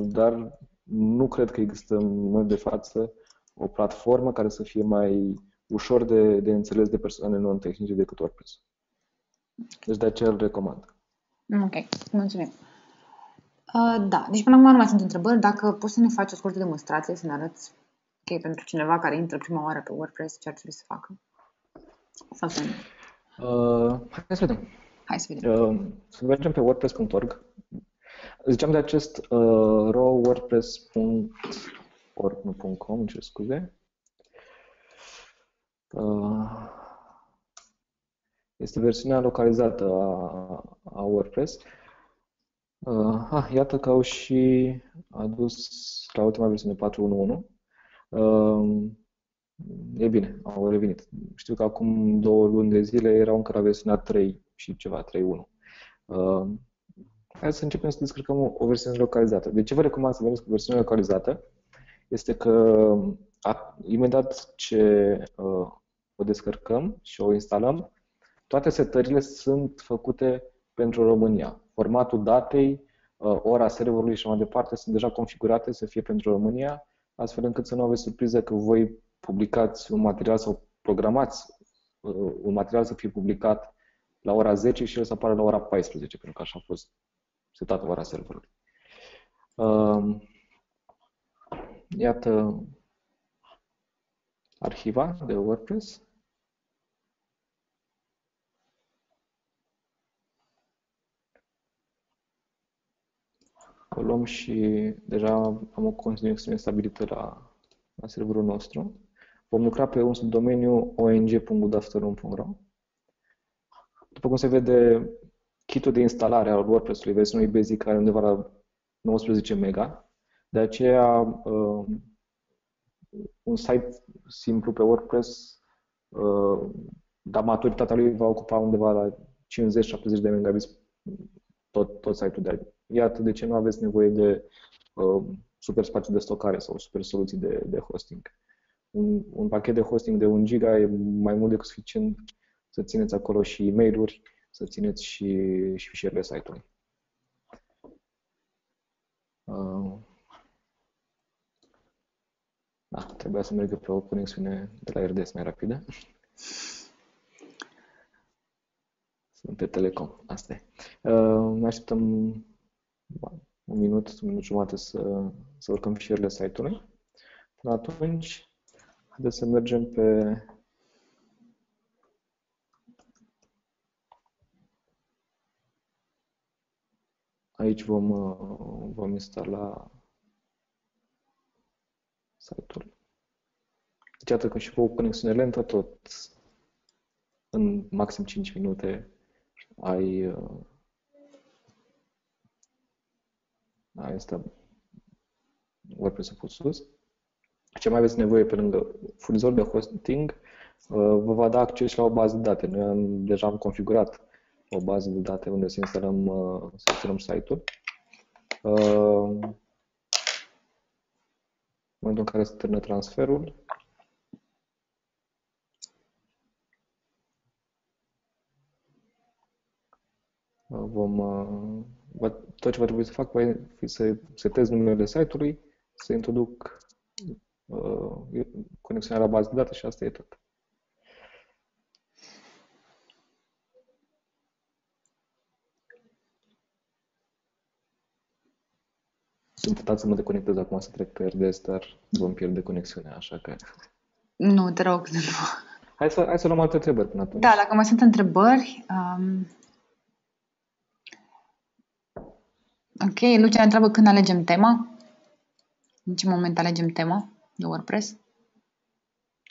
dar nu cred că există în momentul de față o platformă care să fie mai ușor de, de înțeles de persoane non-tehnice decât WordPress. Deci de aceea îl recomand. Ok, mulțumim. Uh, da, deci până acum nu mai sunt întrebări. Dacă poți să ne faci o scurtă demonstrație, să ne arăți ok, pentru cineva care intră prima oară pe WordPress, ce ar trebui să facă? Sau să uh, Hai să vedem. Hai să vedem. Uh, să mergem pe wordpress.org. Ziceam de acest uh, raw wordpress.org, nu .com, ce scuze. Uh, este versiunea localizată a, a WordPress. Uh, ah, iată că au și adus la ultima versiune 4.1.1. Uh, e bine, au revenit. Știu că acum două luni de zile erau încă la versiunea 3 și ceva, 3.1. Uh, hai să începem să descărcăm o, o versiune localizată. De ce vă recomand să veniți cu versiunea localizată? Este că a, imediat ce uh, o descărcăm și o instalăm, toate setările sunt făcute pentru România. Formatul datei, uh, ora serverului și mai departe sunt deja configurate să fie pentru România, astfel încât să nu aveți surpriză că voi publicați un material sau programați uh, un material să fie publicat la ora 10 și el să apară la ora 14, pentru că așa a fost setată ora serverului. Um, iată arhiva de WordPress. O luăm și deja am o conexiune stabilită la, la serverul nostru. Vom lucra pe un subdomeniu ong.udafterun.ro După cum se vede, kitul de instalare al WordPress-ului versiunii basic are undeva la 19 mega. De aceea, uh, un site simplu pe WordPress, uh, dar maturitatea lui va ocupa undeva la 50-70 de megabits tot, tot site-ul de Iată de ce nu aveți nevoie de uh, super spațiu de stocare sau super soluții de, de hosting. Un, un pachet de hosting de 1 giga e mai mult decât suficient să țineți acolo și e mail să țineți și, și fișierele site-ului. Uh, da, trebuia să merg pe o conexiune de la RDS mai rapidă. Sunt pe Telecom, asta e. Uh, ne așteptăm un minut, un minut jumate să, să urcăm fișierele site-ului. Până atunci, haideți să mergem pe Aici vom, vom instala site-ul. Deci, iată că și cu o conexiune lentă, tot în maxim 5 minute ai da, este WordPress-ul pus sus. Ce mai aveți nevoie pe lângă furnizor de hosting, uh, vă va da acces la o bază de date. Noi am, deja am configurat o bază de date unde să instalăm, uh, să instalăm site-ul. Uh, în momentul în care se termină transferul, vom tot ce va trebui să fac va fi să setez numele site-ului, să introduc uh, conexiunea la bază de date și asta e tot. Sunt tentat să mă deconectez acum să trec pe RDS, dar vom pierde conexiunea, așa că... Nu, te rog, nu. Hai să, hai să luăm alte întrebări până atunci. Da, dacă mai sunt întrebări, um, Ok, Lucia întreabă când alegem tema. În ce moment alegem tema de WordPress?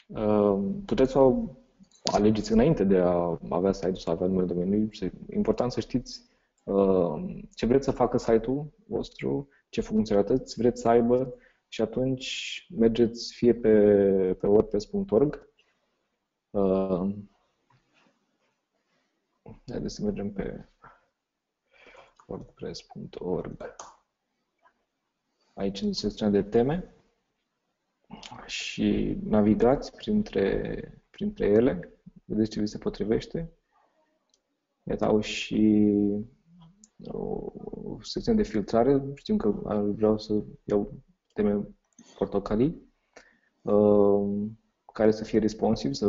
Uh, puteți să o alegeți înainte de a avea site-ul sau avea numele domeniului. E important să știți uh, ce vreți să facă site-ul vostru, ce funcționalități vreți să aibă și atunci mergeți fie pe, pe wordpress.org uh, Haideți să mergem pe wordpress.org aici în secțiunea de teme și navigați printre, printre ele, vedeți ce vi se potrivește. Iată, au și o secțiune de filtrare. Știm că vreau să iau teme portocalii uh, care să fie responsive, să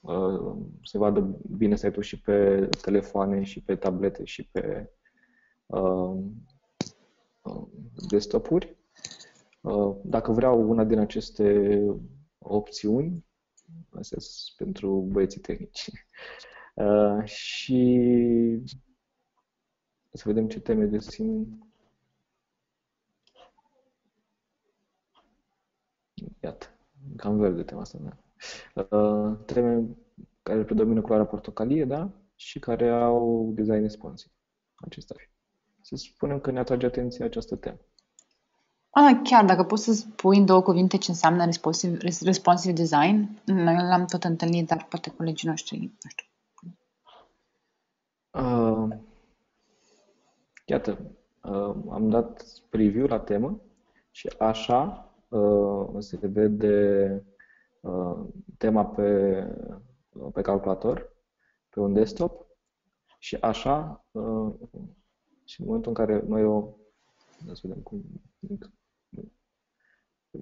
uh, se vadă bine site-ul și pe telefoane, și pe tablete, și pe uh, desktop-uri. Dacă vreau una din aceste opțiuni, astea sunt pentru băieții tehnici. [laughs] Și să vedem ce teme găsim. Iată, cam verde tema asta, da. Uh, teme care predomină culoarea portocalie, da? Și care au design responsive. Acesta fi. Să spunem că ne atrage atenția această temă. A, chiar, dacă poți să spui în două cuvinte ce înseamnă responsive, responsive design, noi l-am tot întâlnit, dar poate colegii noștri, nu știu. Uh, iată, uh, am dat preview la temă și așa uh, se vede uh, tema pe, pe calculator, pe un desktop și așa uh, și în momentul în care noi o să vedem cum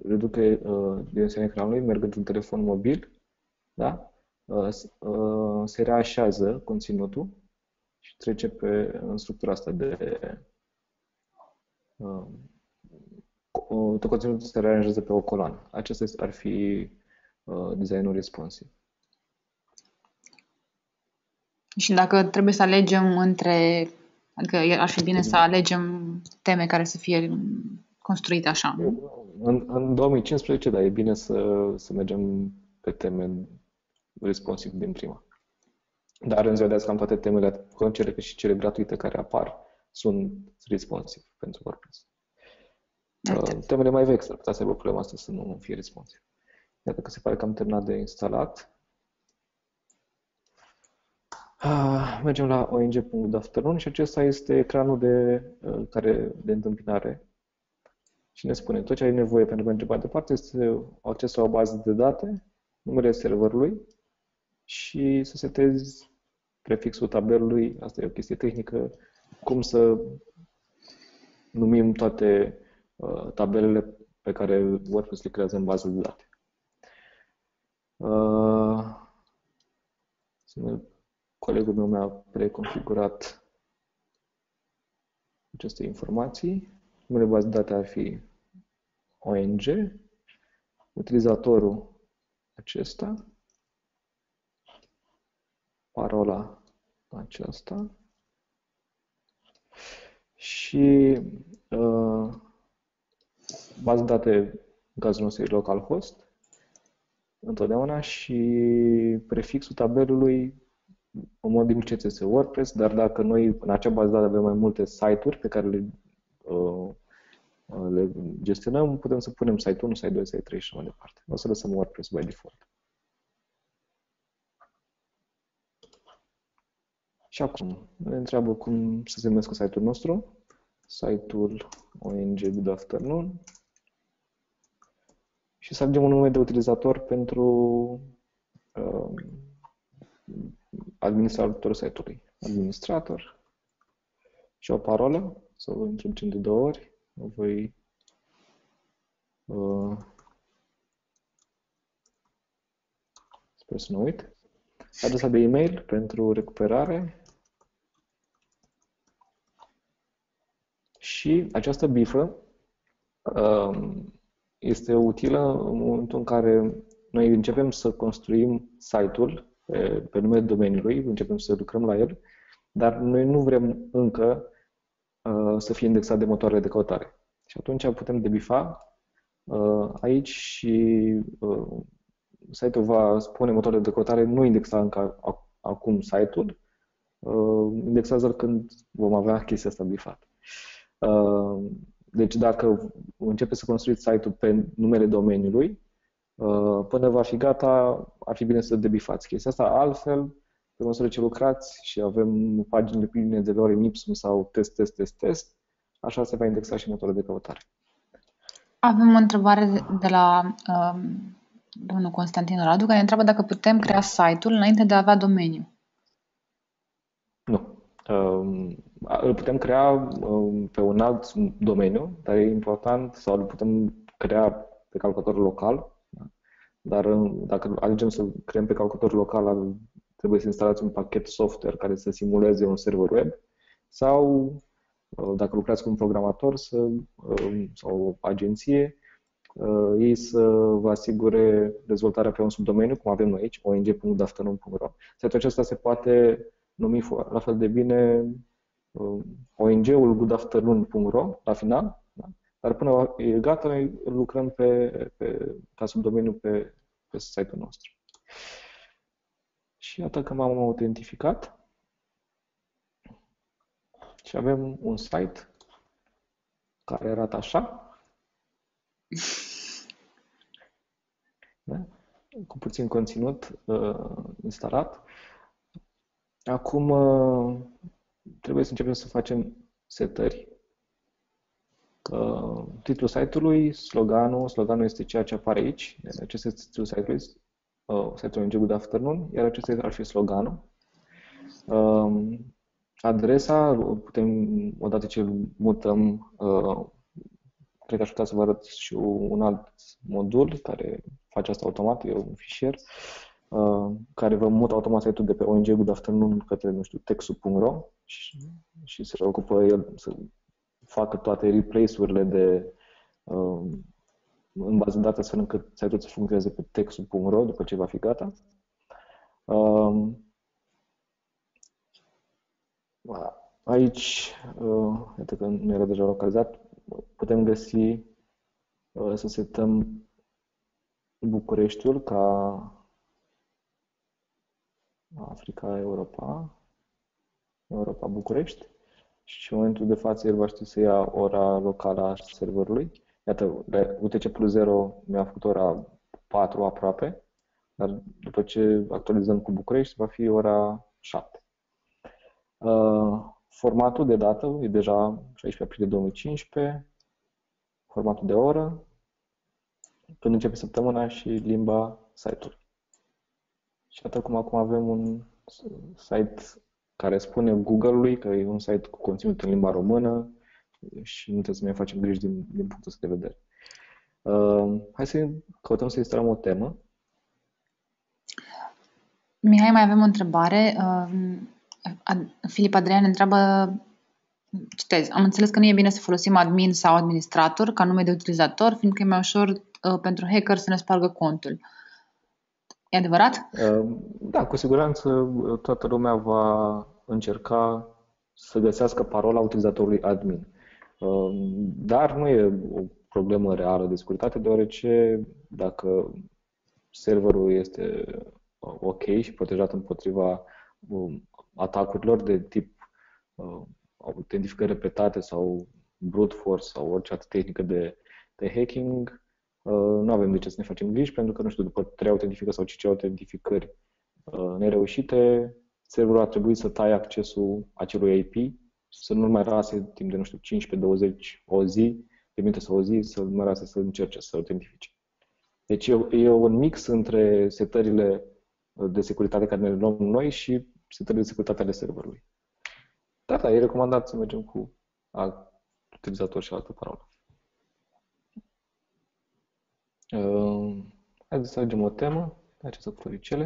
reduce uh, dimensiunea ecranului mergând în telefon mobil, da? Uh, uh, se reașează conținutul și trece pe, în structura asta de uh, tot conținutul se rearanjează pe o coloană. Acesta ar fi uh, designul responsive. Și dacă trebuie să alegem între, adică ar fi bine să alegem teme care să fie construite așa. În, în 2015, da, e bine să, să mergem pe teme responsive din prima. Dar în ziua de azi, cam toate temele, cele cât și cele gratuite care apar, sunt responsive pentru WordPress. Uh, temele mai vechi s-ar putea să aibă problema asta să nu fie responsive. Iată că se pare că am terminat de instalat. Uh, mergem la ong.afternoon și acesta este ecranul de, uh, care, de întâmpinare. Și ne spune tot ce ai nevoie pentru a merge mai departe este acces la o bază de date, numele serverului și să setezi prefixul tabelului, asta e o chestie tehnică, cum să numim toate uh, tabelele pe care WordPress le creează în bază de date. Uh, colegul meu mi-a preconfigurat aceste informații. Numele bază de date ar fi ONG, utilizatorul acesta, parola aceasta și uh, bază date în cazul nostru e localhost întotdeauna și prefixul tabelului în mod din CSS WordPress, dar dacă noi în acea bază de date avem mai multe site-uri pe care le uh, le gestionăm, putem să punem site 1, site 2, site 3 și mai departe. O să lăsăm WordPress by default. Și acum ne întreabă cum să se numească site-ul nostru. Site-ul ONG Good Afternoon. Și să alegem un nume de utilizator pentru uh, administratorul site-ului. Administrator și o parolă, să o introducem de două ori voi uh, sper să nu uit. Adresa de e-mail pentru recuperare și această bifă um, este utilă în momentul în care noi începem să construim site-ul pe, pe numele domeniului, începem să lucrăm la el, dar noi nu vrem încă Uh, să fie indexat de motoarele de căutare. Și atunci putem debifa aici și site-ul va spune motorul de căutare nu indexa încă acum site-ul, indexează când vom avea chestia asta bifată. Deci dacă începeți să construiți site-ul pe numele domeniului, până va fi gata, ar fi bine să debifați chestia asta. Altfel, pe măsură ce lucrați și avem paginile pline de lor în Ipsum sau test, test, test, test, așa se va indexa și motorul de căutare. Avem o întrebare de la um, domnul Constantin Radu, care întreabă dacă putem crea site-ul înainte de a avea domeniu. Nu. Um, îl putem crea um, pe un alt domeniu, dar e important, sau îl putem crea pe calculator local, da? Dar um, dacă alegem să creăm pe calculator local, trebuie să instalați un pachet software care să simuleze un server web sau uh, dacă lucrați cu un programator să, um, sau o agenție, uh, ei să vă asigure dezvoltarea pe un subdomeniu, cum avem noi aici, ong.daftanon.ro. Site-ul acesta se poate numi la fel de bine um, ONG-ul goodafternoon.ro la final, da? Dar până e gata, noi lucrăm pe, pe, ca subdomeniu pe, pe site-ul nostru. Și iată că m-am autentificat și avem un site care arată așa. Da? Cu puțin conținut uh, instalat. Acum uh, trebuie să începem să facem setări. Uh, titlul site-ului, sloganul, sloganul este ceea ce apare aici. Acesta este titlul site-ului, uh, site-ul în Good Afternoon, iar acesta ar fi sloganul. Uh, adresa, putem, odată ce îl mutăm, uh, cred că aș putea să vă arăt și un alt modul care face asta automat, e un fișier, uh, care vă mută automat site-ul de pe ONG Good Afternoon către, nu știu, textul.ro și, și se ocupă el să facă toate replace-urile de uh, în bază de date astfel încât site-ul să funcționeze pe textul.ro după ce va fi gata. Um, aici, uh, iată că nu era deja localizat, putem găsi uh, să setăm Bucureștiul ca Africa, Europa, Europa, București și în momentul de față el va ști să ia ora locală a serverului Iată, UTC plus 0 mi-a făcut ora 4 aproape, dar după ce actualizăm cu București va fi ora 7. Uh, formatul de dată e deja 16 aprilie 2015, formatul de oră, când începe săptămâna și limba site-ului. Și atât cum acum avem un site care spune Google-ului că e un site cu conținut în limba română, și nu trebuie să mai facem griji din, din punctul ăsta de vedere. Uh, hai să căutăm să instalăm o temă. Mihai, mai avem o întrebare. Uh, Filip Adrian întreabă, citez, am înțeles că nu e bine să folosim admin sau administrator ca nume de utilizator, fiindcă e mai ușor uh, pentru hacker să ne spargă contul. E adevărat? Uh, da, cu siguranță uh, toată lumea va încerca să găsească parola utilizatorului admin. Ehm, dar nu e o problemă reală de securitate, deoarece dacă serverul este uh, ok și protejat împotriva um, atacurilor de tip uh, autentificări repetate sau brute force sau orice altă tehnică de, de hacking, uh, nu avem de ce să ne facem griji, pentru că, nu știu, după trei autentificări sau cinci autentificări nereușite, serverul ar trebui să taie accesul acelui IP să nu mai rase timp de, nu știu, 15-20 o zi, de minte sau o zi, să nu mai rase să încerce să autentifice. Deci e, e un mix între setările de securitate care ne luăm noi și setările de securitate ale serverului. Da, da, e recomandat să mergem cu alt utilizator și altă parolă. Uh, haideți să alegem o temă, aceste floricele.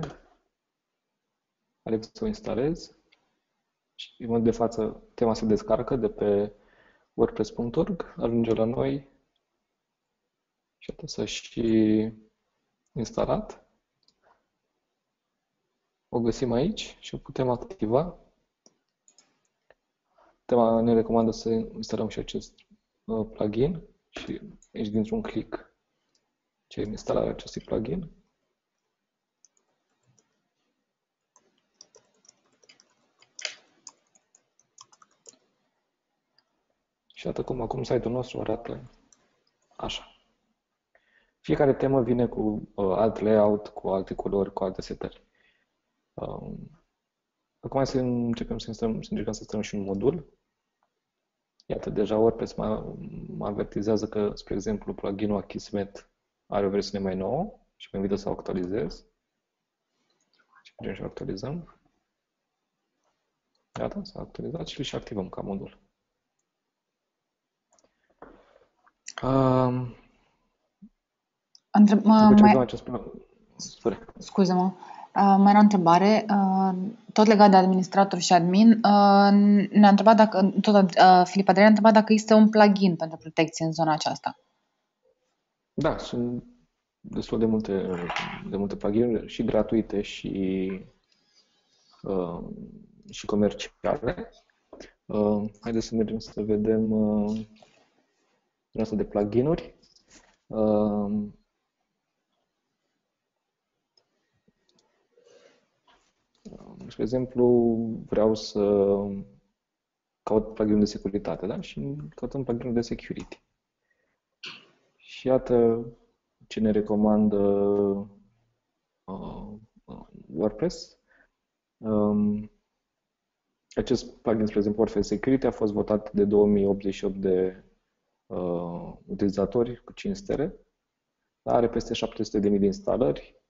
Aleg să o instalez. Și în mod de față, tema se descarcă de pe wordpress.org, ajunge la noi și atât să și instalat. O găsim aici și o putem activa. Tema ne recomandă să instalăm și acest uh, plugin și aici dintr-un click cer instalarea acestui plugin. Și iată cum acum site-ul nostru arată așa. Fiecare temă vine cu uh, alt layout, cu alte culori, cu alte setări. Um, acum să începem să, instalăm, să încercăm să instalăm și un modul. Iată, deja WordPress mă, mă avertizează că, spre exemplu, pluginul Akismet are o versiune mai nouă și mă invită să o actualizez. Și mergem și actualizăm. Iată, s-a actualizat și îl și activăm ca modul. Um, Întreb, mă, mai... Scuze-mă. Uh, mai era o întrebare, uh, tot legat de administrator și admin. Uh, ne-a întrebat dacă, tot uh, Filip Adrian a întrebat dacă există un plugin pentru protecție în zona aceasta. Da, sunt destul de multe, de multe plugin și gratuite și, uh, și comerciale. Uh, haideți să mergem să vedem uh, asta de pluginuri. Uh, Spre exemplu, vreau să caut plugin de securitate, da? Și căutăm plugin de security. Și iată ce ne recomandă uh, WordPress. Um, acest plugin, spre exemplu, WordPress Security a fost votat de 2088 de uh, utilizatori cu 5 stere. Are peste 700.000 de instalări,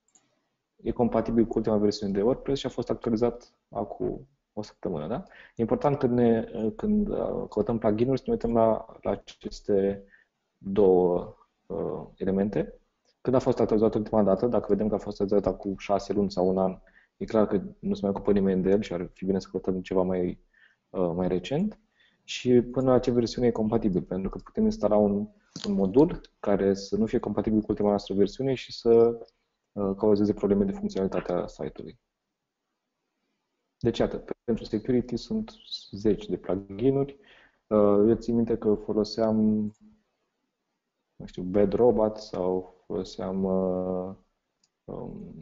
e compatibil cu ultima versiune de WordPress și a fost actualizat acum o săptămână. Da? E important când, ne, când uh, căutăm plugin-uri să ne uităm la, la aceste două uh, elemente. Când a fost actualizat ultima dată, dacă vedem că a fost actualizat acum șase luni sau un an, e clar că nu se mai ocupă nimeni de el și ar fi bine să căutăm ceva mai, uh, mai recent. Și până la ce versiune e compatibil, pentru că putem instala un, un modul care să nu fie compatibil cu ultima noastră versiune și să Uh, cauzeze probleme de funcționalitate a site-ului. Deci, iată, pentru security sunt zeci de plugin-uri. Uh, eu țin minte că foloseam, nu știu, Bad Robot sau foloseam uh, um,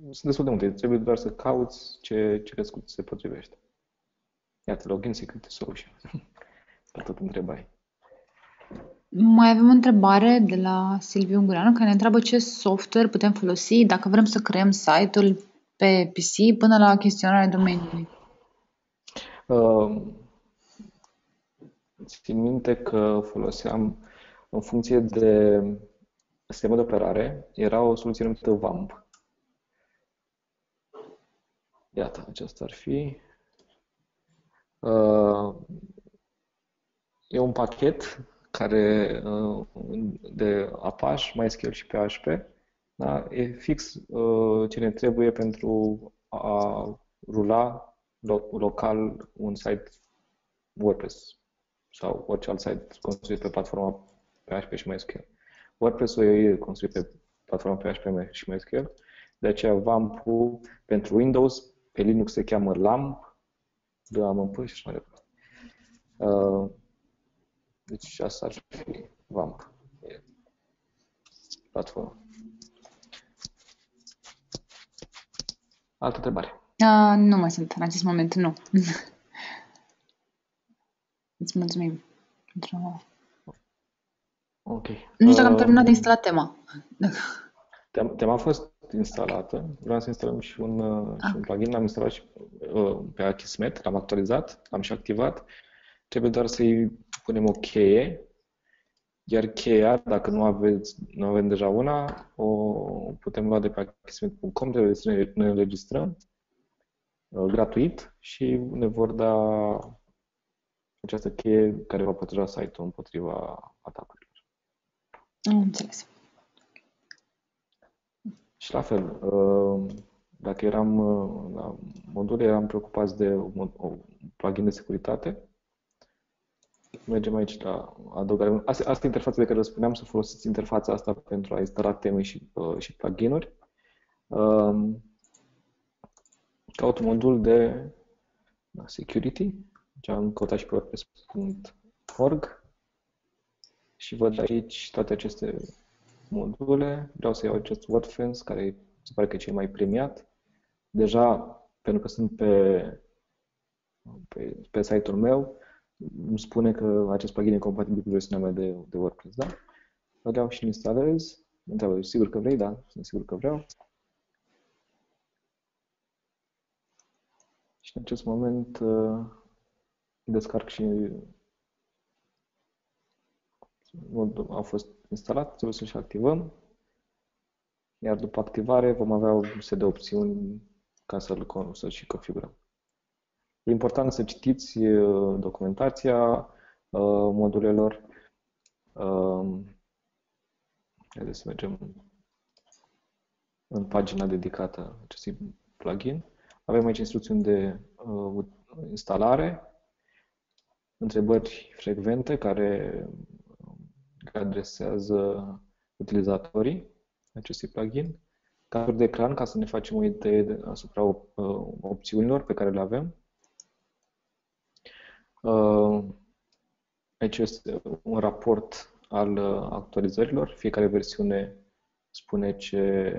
sunt destul de multe. Trebuie doar să cauți ce, ce crezi că se potrivește. Iată, Login Security Solution. [laughs] Pe tot întrebai. Mai avem o întrebare de la Silviu Ungureanu care ne întreabă ce software putem folosi dacă vrem să creăm site-ul pe PC până la chestionarea domeniului. Uh, țin minte că foloseam în funcție de sistemul de operare, era o soluție numită VAMP. Iată, acesta ar fi. Uh, e un pachet care uh, de Apache, MySQL și PHP, da? e fix uh, ce ne trebuie pentru a rula local un site WordPress sau orice alt site construit pe platforma PHP și MySQL. WordPress-ul e construit pe platforma PHP și MySQL, de aceea VAMP pentru Windows, pe Linux se cheamă LAMP, LAMP și așa mai departe. Uh, deci asta ar fi VAMP. E platformă. Altă întrebare? Uh, nu mai sunt în acest moment, nu. [laughs] Îți mulțumim pentru... Ok. Nu știu dacă am terminat de instalat tema. Tema a fost instalată. Vreau să instalăm și un, ah. și un plugin. L-am instalat și uh, pe Akismet, l-am actualizat, l-am și activat. Trebuie doar să-i punem o cheie, iar cheia, dacă nu, aveți, nu avem deja una, o putem lua de pe akismet.com, trebuie să ne, ne înregistrăm uh, gratuit și ne vor da această cheie care va proteja site-ul împotriva atacurilor. Am înțeles. Și la fel, uh, dacă eram uh, la module, eram preocupați de un plugin de securitate, mergem aici la adăugare. Asta, asta e interfața de care spuneam, să folosiți interfața asta pentru a instala teme și, uh, și plugin-uri. Um, caut un modul de security, deci am căutat și pe wordpress.org și văd aici toate aceste module. Vreau să iau acest WordFence, care se pare că e cel mai premiat. Deja, pentru că sunt pe, pe, pe site-ul meu, îmi spune că acest plugin e compatibil cu versiunea mea de, de WordPress, da? Îl iau și instalez. Întreabă, sigur că vrei? Da, sunt sigur că vreau. Și în acest moment uh, descarc și a fost instalat, trebuie să-l și activăm. Iar după activare vom avea o serie de opțiuni ca să-l, să și configurăm. E important să citiți uh, documentația uh, modulelor. Um, haideți să mergem în pagina dedicată acestui plugin. Avem aici instrucțiuni de uh, instalare, întrebări frecvente care adresează utilizatorii acestui plugin, cadrul de ecran ca să ne facem o idee asupra uh, opțiunilor pe care le avem. Uh, aici este un raport al uh, actualizărilor. Fiecare versiune spune ce,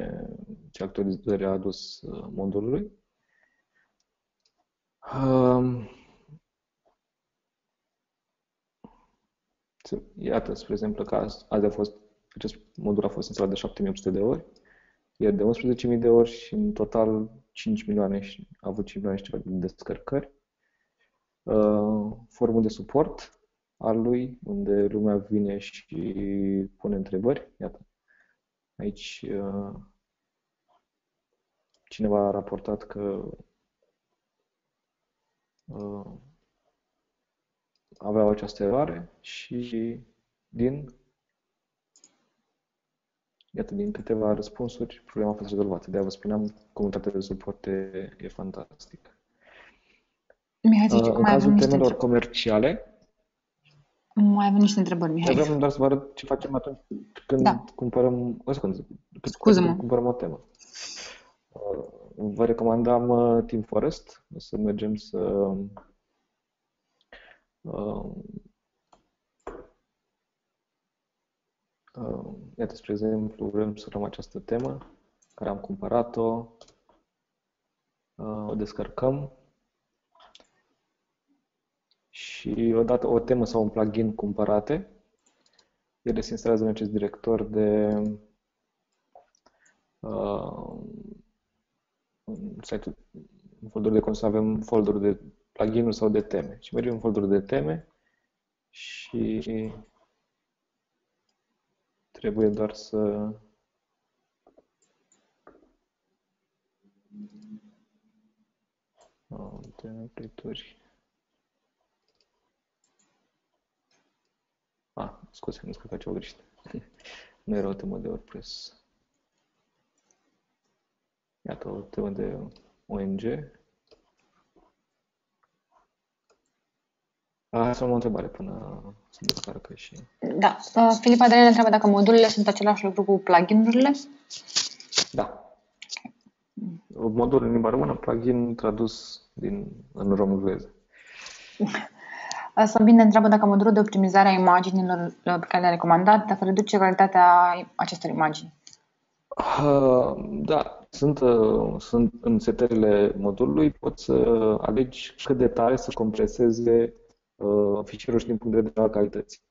ce actualizări a adus modulului. Iată, spre exemplu, că azi a fost, acest modul a fost instalat de 7800 de ori, iar de 11.000 de ori și în total 5 milioane și a avut 5 milioane și ceva de descărcări. Uh, formul de suport al lui, unde lumea vine și pune întrebări. Iată, aici uh, cineva a raportat că uh, aveau această eroare și din Iată, din câteva răspunsuri, problema a fost rezolvată. De-aia vă spuneam, comunitatea de suport e, e fantastică. Mihai, zice, uh, în cazul temelor niște... comerciale, mai avem niște întrebări, Mihai. Vreau doar să vă arăt ce facem atunci când da. cumpărăm... O secundă. Scuză-mă. Când cumpărăm o temă. Uh, vă recomandam uh, Team Forest, să mergem să Uh, uh, iată, spre exemplu, vrem să luăm această temă care am cumpărat-o, uh, o descărcăm. Și odată o temă sau un plugin cumpărate, ele se instalează în acest director de uh, site în folder de consum avem folderul de plugin sau de teme. Și mergem în folderul de teme și trebuie doar să template-uri. Ah, scuze, nu scrie ceva greșit. nu era o temă de WordPress. Iată o temă de ONG. Hai să am o întrebare până să descarcă și... Da. Uh, Filip Adrian întreabă dacă modulele sunt același lucru cu plugin-urile? Da. Modul în limba română, plugin tradus din, în româneză. Sabine întreabă dacă modulul de optimizare a imaginilor pe care le-a recomandat, dacă reduce calitatea acestor imagini. Uh, da, sunt, uh, sunt în setările modulului, poți să alegi cât de tare să compreseze uh, fișierul și din punct de vedere al calității.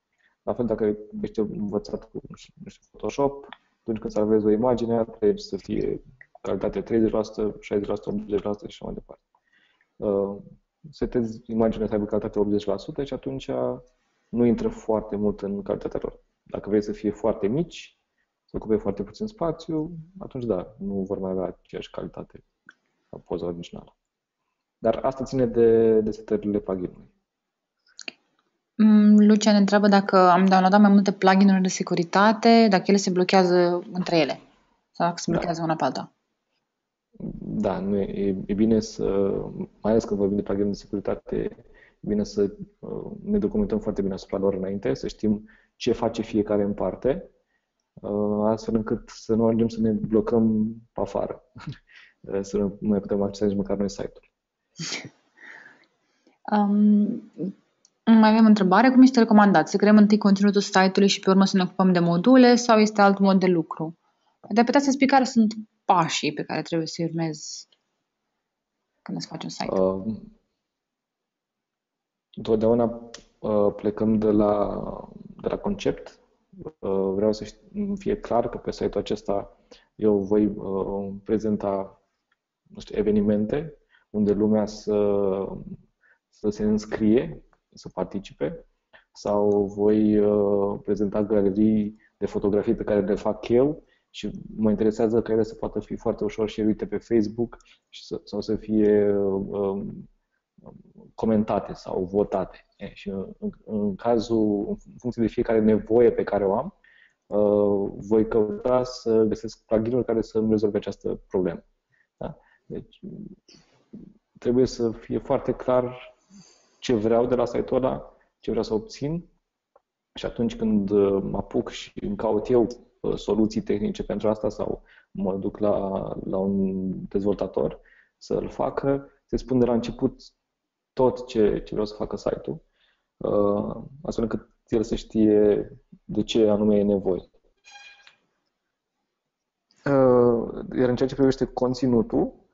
La fel, dacă ești învățat cu nu știu, Photoshop, atunci când salvezi o imagine, trebuie să fie calitate 30%, 60%, 80% și așa mai departe. Uh, setezi imaginea să aibă calitate 80% și atunci nu intră foarte mult în calitatea lor. Dacă vrei să fie foarte mici, să ocupe foarte puțin spațiu, atunci da, nu vor mai avea aceeași calitate ca poza originală. Dar asta ține de, de setările pluginului. Mm, Lucian întreabă dacă am downloadat mai multe plugin-uri de securitate, dacă ele se blochează între ele sau dacă se da. blochează da. una pe alta. Da, nu e, e bine să, mai ales când vorbim de plugin de securitate, e bine să uh, ne documentăm foarte bine asupra lor înainte, să știm ce face fiecare în parte, uh, astfel încât să nu ajungem să ne blocăm pe afară, [laughs] să nu mai putem accesa nici măcar noi site-ul. [laughs] Um, Mai avem o întrebare. Cum este recomandat? Să creăm întâi conținutul site-ului și pe urmă să ne ocupăm de module sau este alt mod de lucru? De putea să spui care sunt pașii pe care trebuie să-i urmezi când îți faci un site? Uh, întotdeauna uh, plecăm de la, de la concept. Uh, vreau să fie clar că pe site-ul acesta eu voi uh, prezenta nu știu, evenimente unde lumea să, să se înscrie, să participe, sau voi uh, prezenta galerii de fotografii pe care le fac eu și mă interesează că ele să poată fi foarte ușor și uite pe Facebook și să, sau să fie um, comentate sau votate. E, și în, în cazul, în funcție de fiecare nevoie pe care o am, uh, voi căuta să găsesc plugin care să îmi rezolve această problemă. Da? Deci trebuie să fie foarte clar ce vreau de la site-ul ăla, ce vreau să obțin și atunci când mă apuc și îmi caut eu uh, soluții tehnice pentru asta sau mă duc la, la un dezvoltator să-l facă, se spun de la început tot ce, ce vreau să facă site-ul, uh, astfel încât el să știe de ce anume e nevoie. Uh, iar în ceea ce privește conținutul, Uh,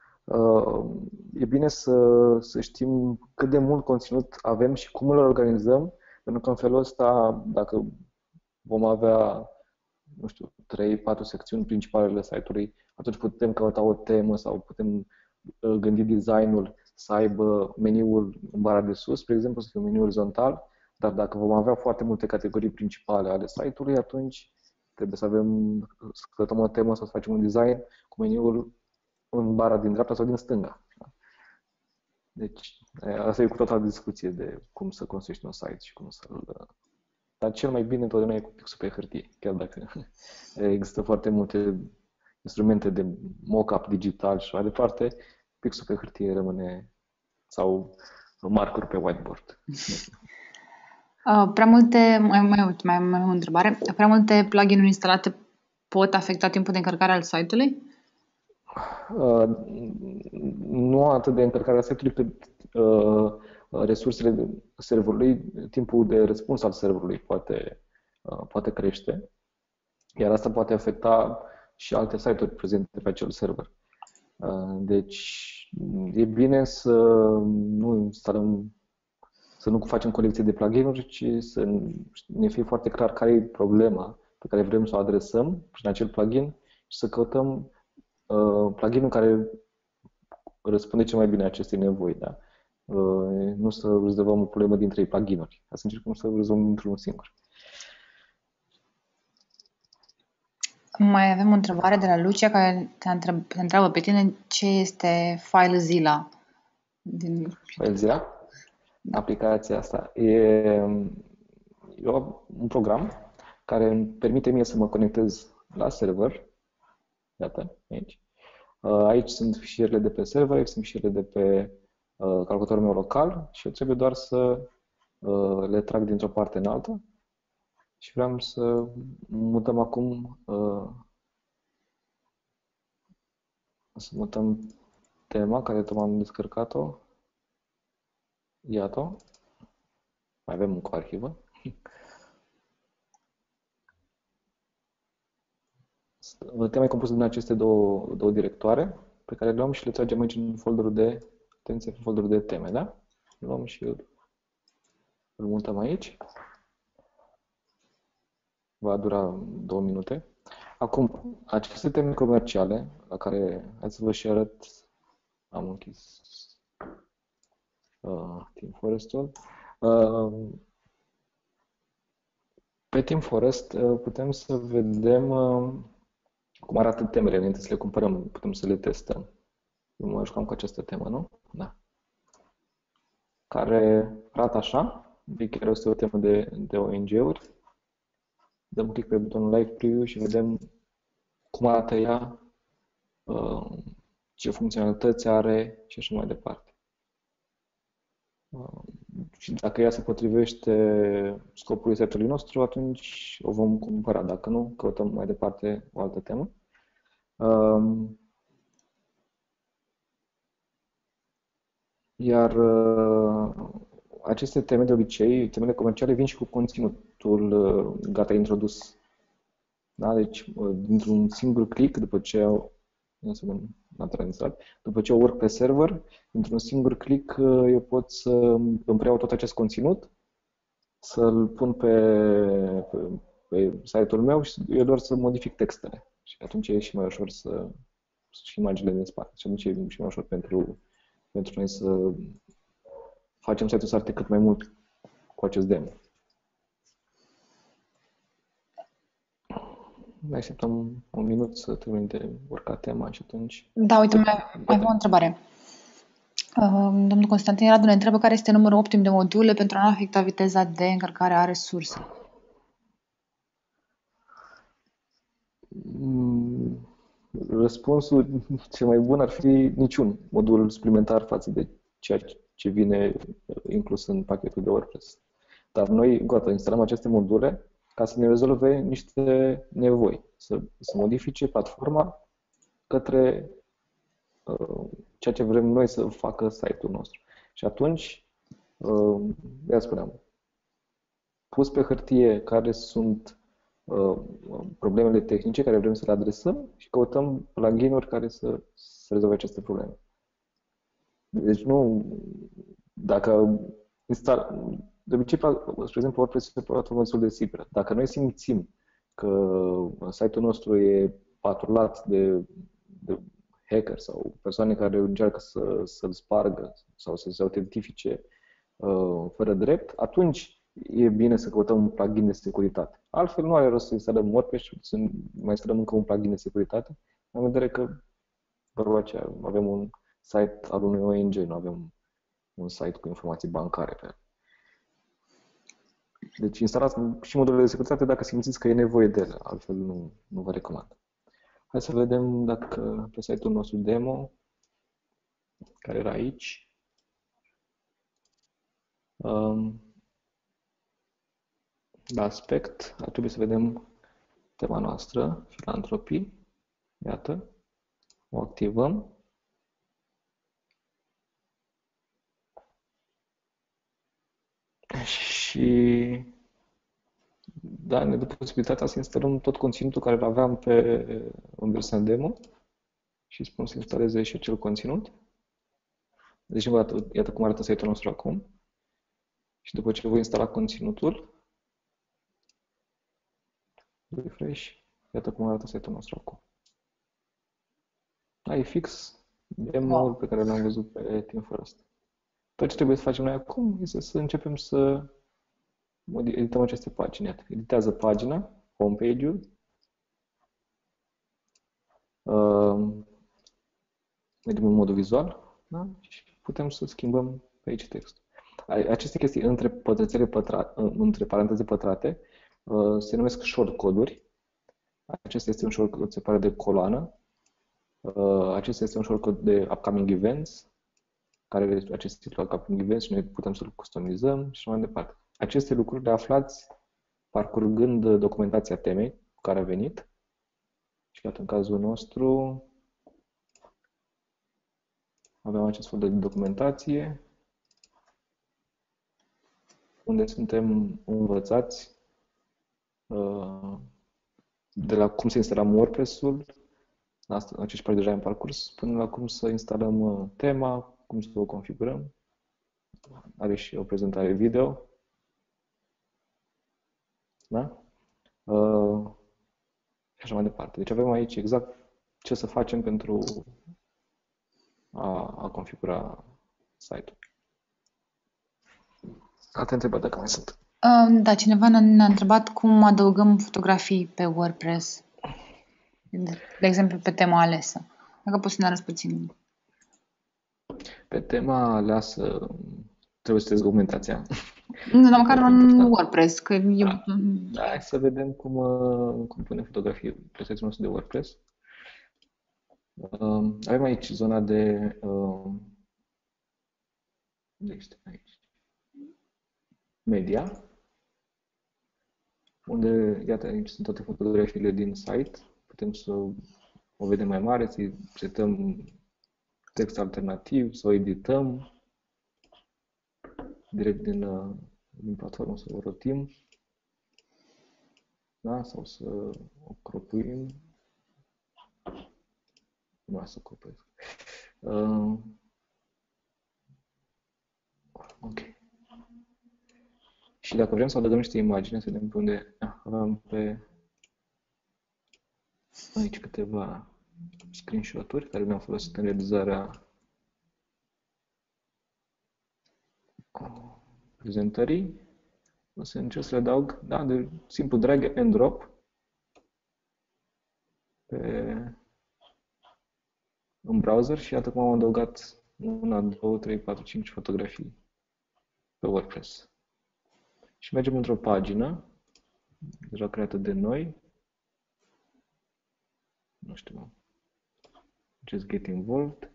e bine să, să știm cât de mult conținut avem și cum îl organizăm, pentru că în felul ăsta, dacă vom avea, nu știu, 3-4 secțiuni principale ale site-ului, atunci putem căuta o temă sau putem uh, gândi designul să aibă meniul în bara de sus, spre exemplu, să fie un meniu orizontal, dar dacă vom avea foarte multe categorii principale ale site-ului, atunci trebuie să avem, să căutăm o temă sau să facem un design cu meniul în bara din dreapta sau din stânga. Deci, asta e cu toată discuție de cum să construiești un site și cum să-l... Dar cel mai bine întotdeauna e cu pixul pe hârtie, chiar dacă [laughs] există foarte multe instrumente de mock-up digital și mai departe, pixul pe hârtie rămâne sau marcuri pe whiteboard. [laughs] Uh, prea multe, mai, mai, mai, mai o întrebare, prea multe plugin-uri instalate pot afecta timpul de încărcare al site-ului? Uh, nu atât de încărcarea setului, cât uh, resursele serverului, timpul de răspuns al serverului poate, uh, poate crește, iar asta poate afecta și alte site-uri prezente pe acel server. Deci e bine să nu instalăm, să nu facem colecție de plugin-uri, ci să ne fie foarte clar care e problema pe care vrem să o adresăm prin acel plugin și să căutăm uh, pluginul care răspunde cel mai bine acestei nevoi. Da? Uh, nu să rezolvăm o problemă din trei pluginuri, ca să încercăm să rezolvăm într-unul singur. Mai avem o întrebare de la Lucia care te, întreb, te întreabă pe tine ce este FileZilla. Din... FileZilla? Aplicația asta. E, e un program care îmi permite mie să mă conectez la server Iată, aici. Uh, aici sunt fișierele de pe server, aici sunt fișierele de pe uh, calculatorul meu local și eu trebuie doar să uh, le trag dintr-o parte în alta și vreau să mutăm acum să mutăm tema care tocmai am descărcat-o. Iată. Mai avem încă o arhivă. [laughs] tema e compusă din aceste două, două directoare pe care le luăm și le tragem aici în folderul de, atenție, în folderul de teme, da? Le luăm și îl, îl mutăm aici. Va dura două minute. Acum, aceste teme comerciale, la care, hai să vă și arăt, am închis uh, Team Forest-ul. Uh, pe Team Forest uh, putem să vedem uh, cum arată temele înainte să le cumpărăm, putem să le testăm. Eu mă jucam cu această temă, nu? Da. Care arată așa. Chiar este o temă de, de ONG-uri. Dăm click pe butonul Live Preview și vedem cum arată ea, uh, ce funcționalități are și așa mai departe. Uh, și dacă ea se potrivește scopului setului nostru, atunci o vom cumpăra. Dacă nu, căutăm mai departe o altă temă. Um, iar uh, aceste teme de obicei, temele comerciale, vin și cu conținutul uh, gata introdus. Da? Deci, uh, dintr-un singur click, după ce au, după ce au work pe server, dintr-un singur click eu pot să îmi preiau tot acest conținut, să-l pun pe, pe, pe site-ul meu și eu doar să modific textele. Și atunci e și mai ușor să și imaginile din spate. Și atunci e și mai ușor pentru, pentru noi să facem site-ul să arate cât mai mult cu acest demo. Mai așteptăm un minut să termin de urcat tema și atunci... Da, uite, mai, mai avem o întrebare. Uh, domnul Constantin Radu ne întreabă care este numărul optim de module pentru a nu afecta viteza de încărcare a resurselor. Mm, răspunsul cel mai bun ar fi niciun modul suplimentar față de ceea ce vine inclus în pachetul de WordPress. Dar noi, gata, instalăm aceste module ca să ne rezolve niște nevoi, să, să modifice platforma către uh, ceea ce vrem noi să facă site-ul nostru. Și atunci, uh, ia spuneam, pus pe hârtie care sunt uh, problemele tehnice care vrem să le adresăm și căutăm plugin-uri care să, să rezolve aceste probleme. Deci nu, dacă instal, de obicei, spre exemplu, WordPress este o platformă destul de simplă. Dacă noi simțim că site-ul nostru e patrulat de, de hacker sau persoane care încearcă să, să-l spargă sau să se autentifice uh, fără drept, atunci e bine să căutăm un plugin de securitate. Altfel nu are rost să instalăm WordPress și să mai instalăm încă un plugin de securitate, în vedere că vorba aceea, avem un site al unui ONG, nu avem un site cu informații bancare pe el. Deci instalați și modulele de securitate dacă simțiți că e nevoie de ele, altfel nu, nu vă recomand. Hai să vedem dacă pe site-ul nostru demo, care era aici, um, la aspect, ar trebui să vedem tema noastră, filantropii. Iată, o activăm. Și da, ne dă posibilitatea să instalăm tot conținutul care îl aveam pe în versiunea demo și spun să instaleze și acel conținut. Deci, iată, iată cum arată site-ul nostru acum. Și după ce voi instala conținutul, refresh, iată cum arată site-ul nostru acum. Da, e fix demo-ul pe care l-am văzut pe Team First. Tot ce trebuie să facem noi acum este să începem să edităm aceste pagini. Iată, editează pagina, homepage-ul. Uh, vedem în modul vizual da? și putem să schimbăm pe aici textul. Aceste chestii între pătrățele pătrate, între paranteze pătrate uh, se numesc shortcode-uri. Acesta este un shortcode, se pare de coloană. Uh, acesta este un shortcode de upcoming events, care acest titlu upcoming events și noi putem să-l customizăm și mai departe. Aceste lucruri le aflați parcurgând documentația temei cu care a venit. Și iată, în cazul nostru, avem acest fel de documentație unde suntem învățați uh, de la cum să instalăm WordPress-ul, acești pași deja în parcurs, până la cum să instalăm uh, tema, cum să o configurăm. Are și o prezentare video. Da? Uh, și așa mai departe. Deci avem aici exact ce să facem pentru a, a configura site-ul. Alte întrebări dacă mai sunt. Uh, da, cineva ne-a întrebat cum adăugăm fotografii pe WordPress. De exemplu, pe tema alesă. Dacă poți să ne arăți puțin. Pe tema aleasă trebuie să te documentația. Nu, dar măcar în WordPress, că e... Da. da, hai să vedem cum, uh, cum punem fotografii pe site-ul nostru de WordPress. Uh, avem aici zona de... Uh, este aici? Media, unde, iată, aici sunt toate fotografiile din site. Putem să o vedem mai mare, să-i setăm text alternativ, să o edităm, direct din, uh, din platformă să o rotim. Da? Sau să o cropuim. Nu să cropesc. Uh, ok. Și dacă vrem să adăugăm niște imagini, să vedem pe unde ah, avem pe aici câteva screenshot-uri care le-am folosit în realizarea prezentării. O să încerc să le adaug, da, de simplu drag and drop pe, în browser și iată cum am adăugat una, două, trei, patru, cinci fotografii pe WordPress. Și mergem într-o pagină deja creată de noi. Nu știu. Just get involved.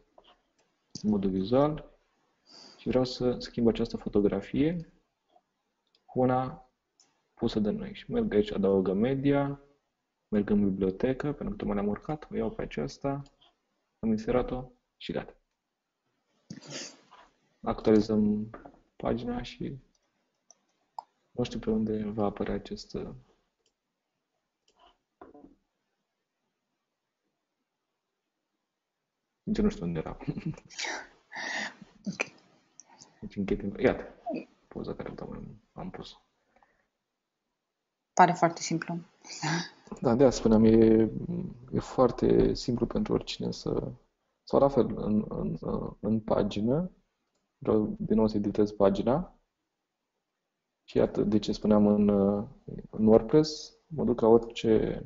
Modul vizual și vreau să schimb această fotografie cu una pusă de noi. Și merg aici, adaugă media, merg în bibliotecă, pentru că tocmai am urcat, o iau pe aceasta, am inserat-o și gata. Actualizăm pagina și nu știu pe unde va apărea acest Nici nu știu unde era. ok. Deci închid. Iată, poza care am pus. Pare foarte simplu. Da, de asta spuneam, e, e foarte simplu pentru oricine să... Sau la fel, în, în, în pagină, vreau din nou să editez pagina și iată de ce spuneam în, în WordPress, mă duc la orice,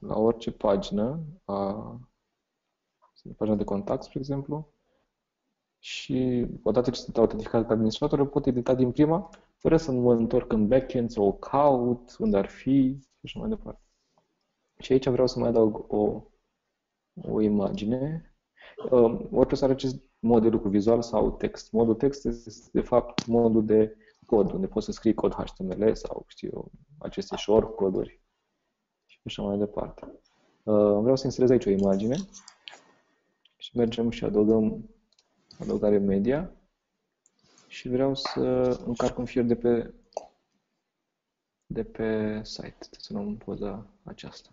la orice pagină, a, pagina de contact, spre exemplu, și odată ce sunt autentificat ca administrator, eu pot edita din prima, fără să mă întorc în backend sau o caut, unde ar fi și așa mai departe. Și aici vreau să mai adaug o, o imagine. Uh, WordPress are acest mod de lucru vizual sau text. Modul text este, de fapt, modul de cod, unde poți să scrii cod HTML sau, știu eu, aceste short coduri și așa mai departe. Uh, vreau să inserez aici o imagine și mergem și adăugăm adăugare media și vreau să încarc un fier de pe, de pe site. Să luăm poza aceasta.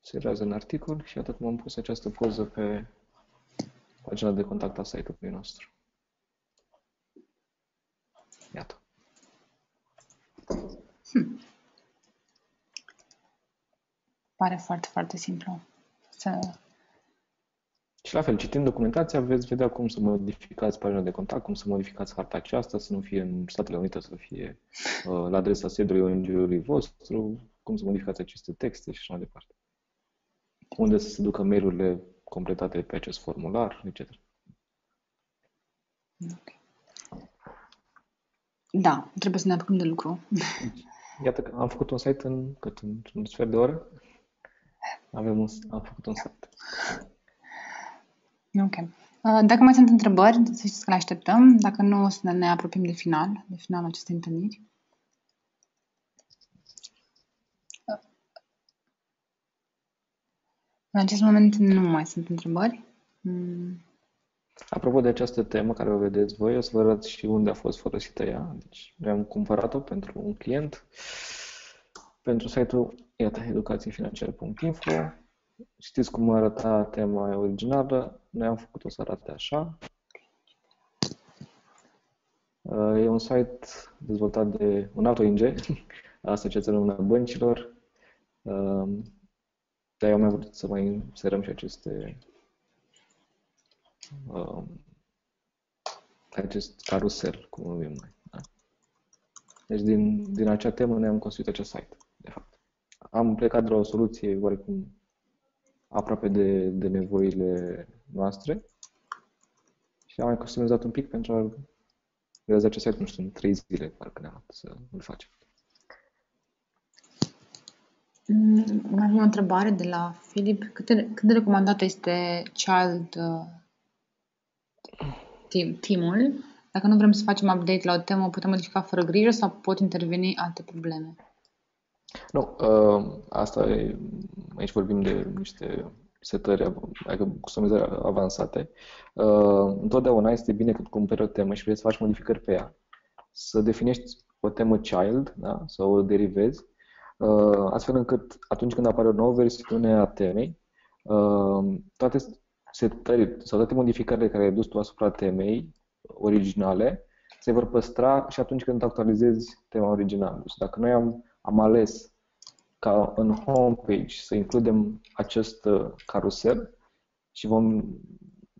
Se rează în articol și atât cum am pus această poză pe pagina de contact a site-ului nostru. Iată. Hmm. Pare foarte, foarte simplu să și la fel, citind documentația, veți vedea cum să modificați pagina de contact, cum să modificați harta aceasta, să nu fie în Statele Unite, să fie uh, la adresa sediului ONG-ului vostru, cum să modificați aceste texte și așa mai departe. Unde să se ducă mail-urile completate pe acest formular, etc. Okay. Da, trebuie să ne apucăm de lucru. Iată că am făcut un site în, cât, în un sfert de oră. Avem un, am făcut un site. Ok. Uh, dacă mai sunt întrebări, să știți că le așteptăm. Dacă nu, o să ne apropiem de final, de finalul acestei întâlniri. În acest moment nu mai sunt întrebări. Mm. Apropo de această temă care o vedeți voi, o să vă arăt și unde a fost folosită ea. Deci, am cumpărat-o pentru un client, pentru site-ul, iată, educațiefinanciare.info. Știți cum arăta tema originală? Noi am făcut-o să arate așa. Uh, e un site dezvoltat de un alt ONG, [laughs] Asociația Română a Băncilor. Uh, dar eu am mai vrut să mai inserăm și aceste uh, acest carusel, cum numim noi. Da? Deci din, din acea temă ne-am construit acest site, de fapt. Am plecat de la o soluție oarecum aproape de, de nevoile noastre și am mai customizat un pic pentru a realiza acest site, nu știu, în trei zile, parcă ne-am să îl facem. Mm, mai am o întrebare de la Filip. Cât de, cât de recomandat este child uh, team, team-ul? Dacă nu vrem să facem update la o temă, putem modifica fără grijă sau pot interveni alte probleme? Nu, uh, asta e, aici vorbim de niște setări, adică customizări avansate, uh, întotdeauna este bine când cumperi o temă și vrei să faci modificări pe ea, să definești o temă child da? sau o derivezi, uh, astfel încât atunci când apare o nouă versiune a temei, uh, toate setări sau toate modificările care ai dus tu asupra temei originale se vor păstra și atunci când actualizezi tema originală. Deci dacă noi am, am ales ca în homepage să includem acest uh, carusel și vom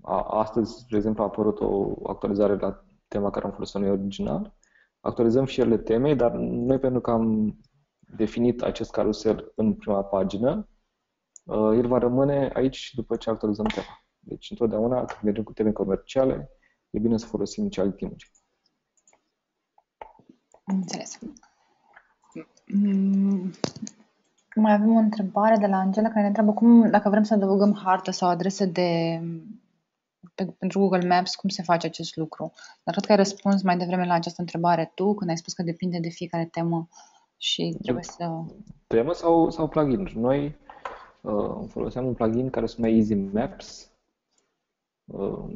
a, astăzi, de exemplu, a apărut o actualizare la tema care am folosit noi original, actualizăm fișierele temei, dar noi pentru că am definit acest carusel în prima pagină, uh, el va rămâne aici după ce actualizăm tema. Deci, întotdeauna, când mergem cu teme comerciale, e bine să folosim child image. Înțeles. Mm, mai avem o întrebare de la Angela care ne întreabă cum, dacă vrem să adăugăm hartă sau adrese de pe, pentru Google Maps, cum se face acest lucru. Dar cred că ai răspuns mai devreme la această întrebare tu, când ai spus că depinde de fiecare temă și trebuie să... Temă sau, sau plugin. Noi uh, foloseam un plugin care se numea Easy Maps. Uh,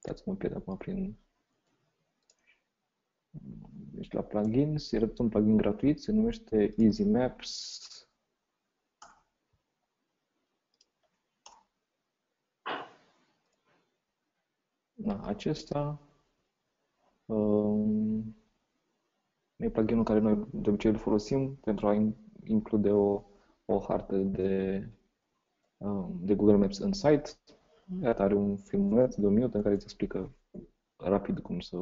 dați-mă un pied acum prin deci la plugins, e un plugin gratuit, se numește Easy Maps. Da, acesta um, e pluginul care noi de obicei îl folosim pentru a include o, o hartă de, um, de Google Maps în site. Iată, are un filmuleț de un minut în care îți explică rapid cum să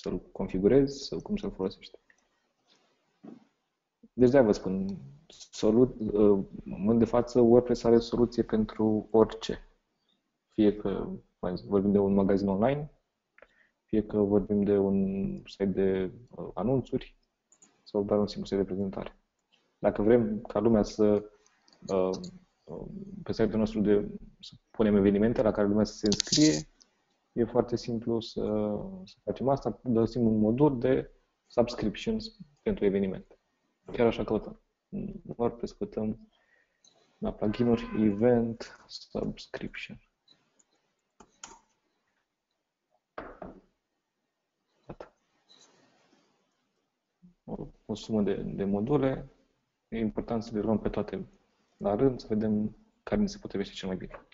să-l configurezi sau cum să-l folosești. Deci de vă spun, solu- în uh, de față WordPress are soluție pentru orice. Fie că vorbim de un magazin online, fie că vorbim de un site de uh, anunțuri sau doar un simplu site de prezentare. Dacă vrem ca lumea să uh, pe site-ul nostru de, să punem evenimente la care lumea să se înscrie, E foarte simplu să, să facem asta. Găsim un modul de subscriptions pentru evenimente. Chiar așa căutăm. WordPress căutăm la pluginuri event subscription. O, o sumă de, de module. E important să le luăm pe toate la rând, să vedem care ne se potrivește cel mai bine.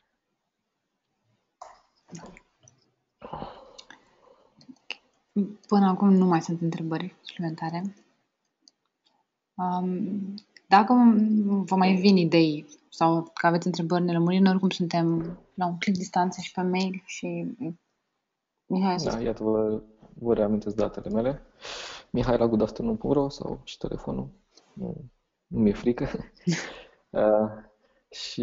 Până acum nu mai sunt întrebări suplimentare. Um, dacă vă mai vin idei sau că aveți întrebări nelămuriri, noi oricum suntem la un click distanță și pe mail și Mihai Da, iată, vă, vă reamintesc datele mele. Mihai la goodafternoon.ro sau și telefonul. Nu, nu mi-e frică. [laughs] uh, și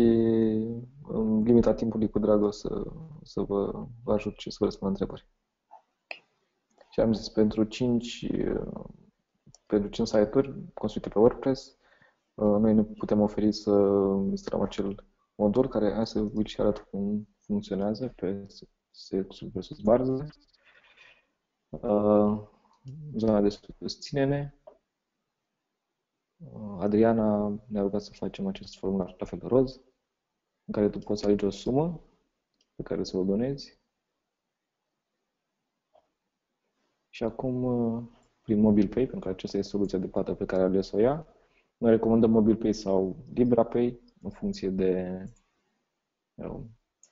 în limita timpului cu drag o să, să vă, vă ajut și să vă răspund întrebări. Și am zis, pentru 5, pentru 5 site-uri construite pe WordPress, noi ne putem oferi să instalăm acel modul care, hai să vă și arăt cum funcționează pe sexul versus barză. Zona de susținere. Adriana ne-a rugat să facem acest formular la fel de roz, în care tu poți alege o sumă pe care să o donezi Și acum, uh, prin MobilePay, pentru că aceasta este soluția de plată pe care a ales-o ea, noi recomandăm MobilePay sau LibraPay, în funcție de uh,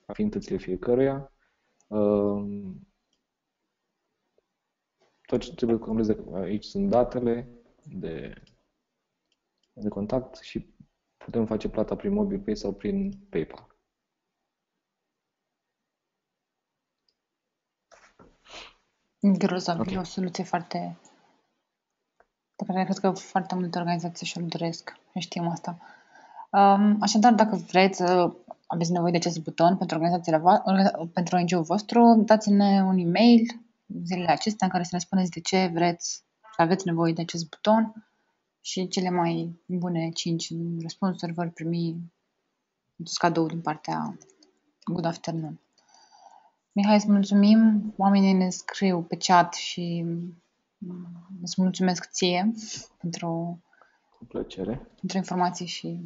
afinitățile fiecăruia. Uh, tot ce trebuie să aici sunt datele de, de contact și putem face plata prin MobilePay sau prin PayPal. Grozav, okay. e o soluție foarte... pe care cred că foarte multe organizații și-o doresc. Știm asta. Um, așadar, dacă vreți să aveți nevoie de acest buton pentru organizațiile vo- pentru ONG-ul vostru, dați-ne un e-mail zilele acestea în care să ne spuneți de ce vreți să aveți nevoie de acest buton și cele mai bune 5 răspunsuri vor primi un cadou din partea Good Afternoon. Mihai, îți mulțumim. Oamenii ne scriu pe chat și îți mulțumesc ție pentru, Cu plăcere. pentru informații și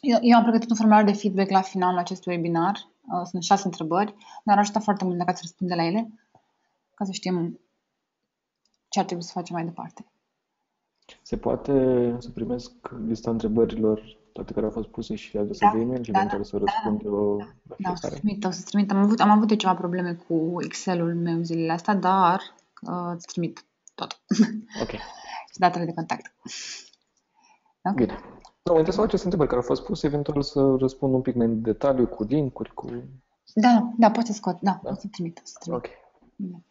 Eu, eu am pregătit un formular de feedback la finalul acestui webinar. Uh, sunt șase întrebări. Ne-ar ajuta foarte mult dacă ați răspunde la ele, ca să știm ce ar trebui să facem mai departe. Se poate să primesc lista întrebărilor toate care au fost puse și adresa Da, de e-mail și da, eventual să da, răspund eu la Da, o să fiecare? trimit, o să trimit. Am avut, am avut eu ceva probleme cu Excel-ul meu zilele astea, dar uh, îți trimit tot. Ok, [laughs] și datele de contact. Da? bine. Nu, mă interesau aceste întrebări care au fost puse, eventual să răspund un pic mai în detaliu, cu linkuri, cu... Da, da, poți să scot. Da, Da? o să trimit. O să trimit. Ok. Bine.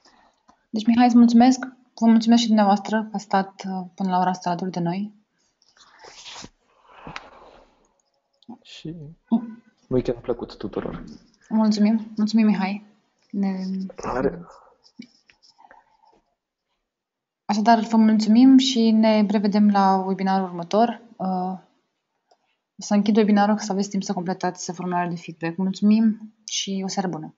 Deci, Mihai, îți mulțumesc. Vă mulțumesc și dumneavoastră că ați stat uh, până la ora asta alături de noi. Și weekend plăcut tuturor. Mulțumim. Mulțumim, Mihai. Ne... Are... Așadar, vă mulțumim și ne revedem la webinarul următor. Uh, O să închid webinarul să aveți timp să completați formularul de feedback. Mulțumim și o seară bună!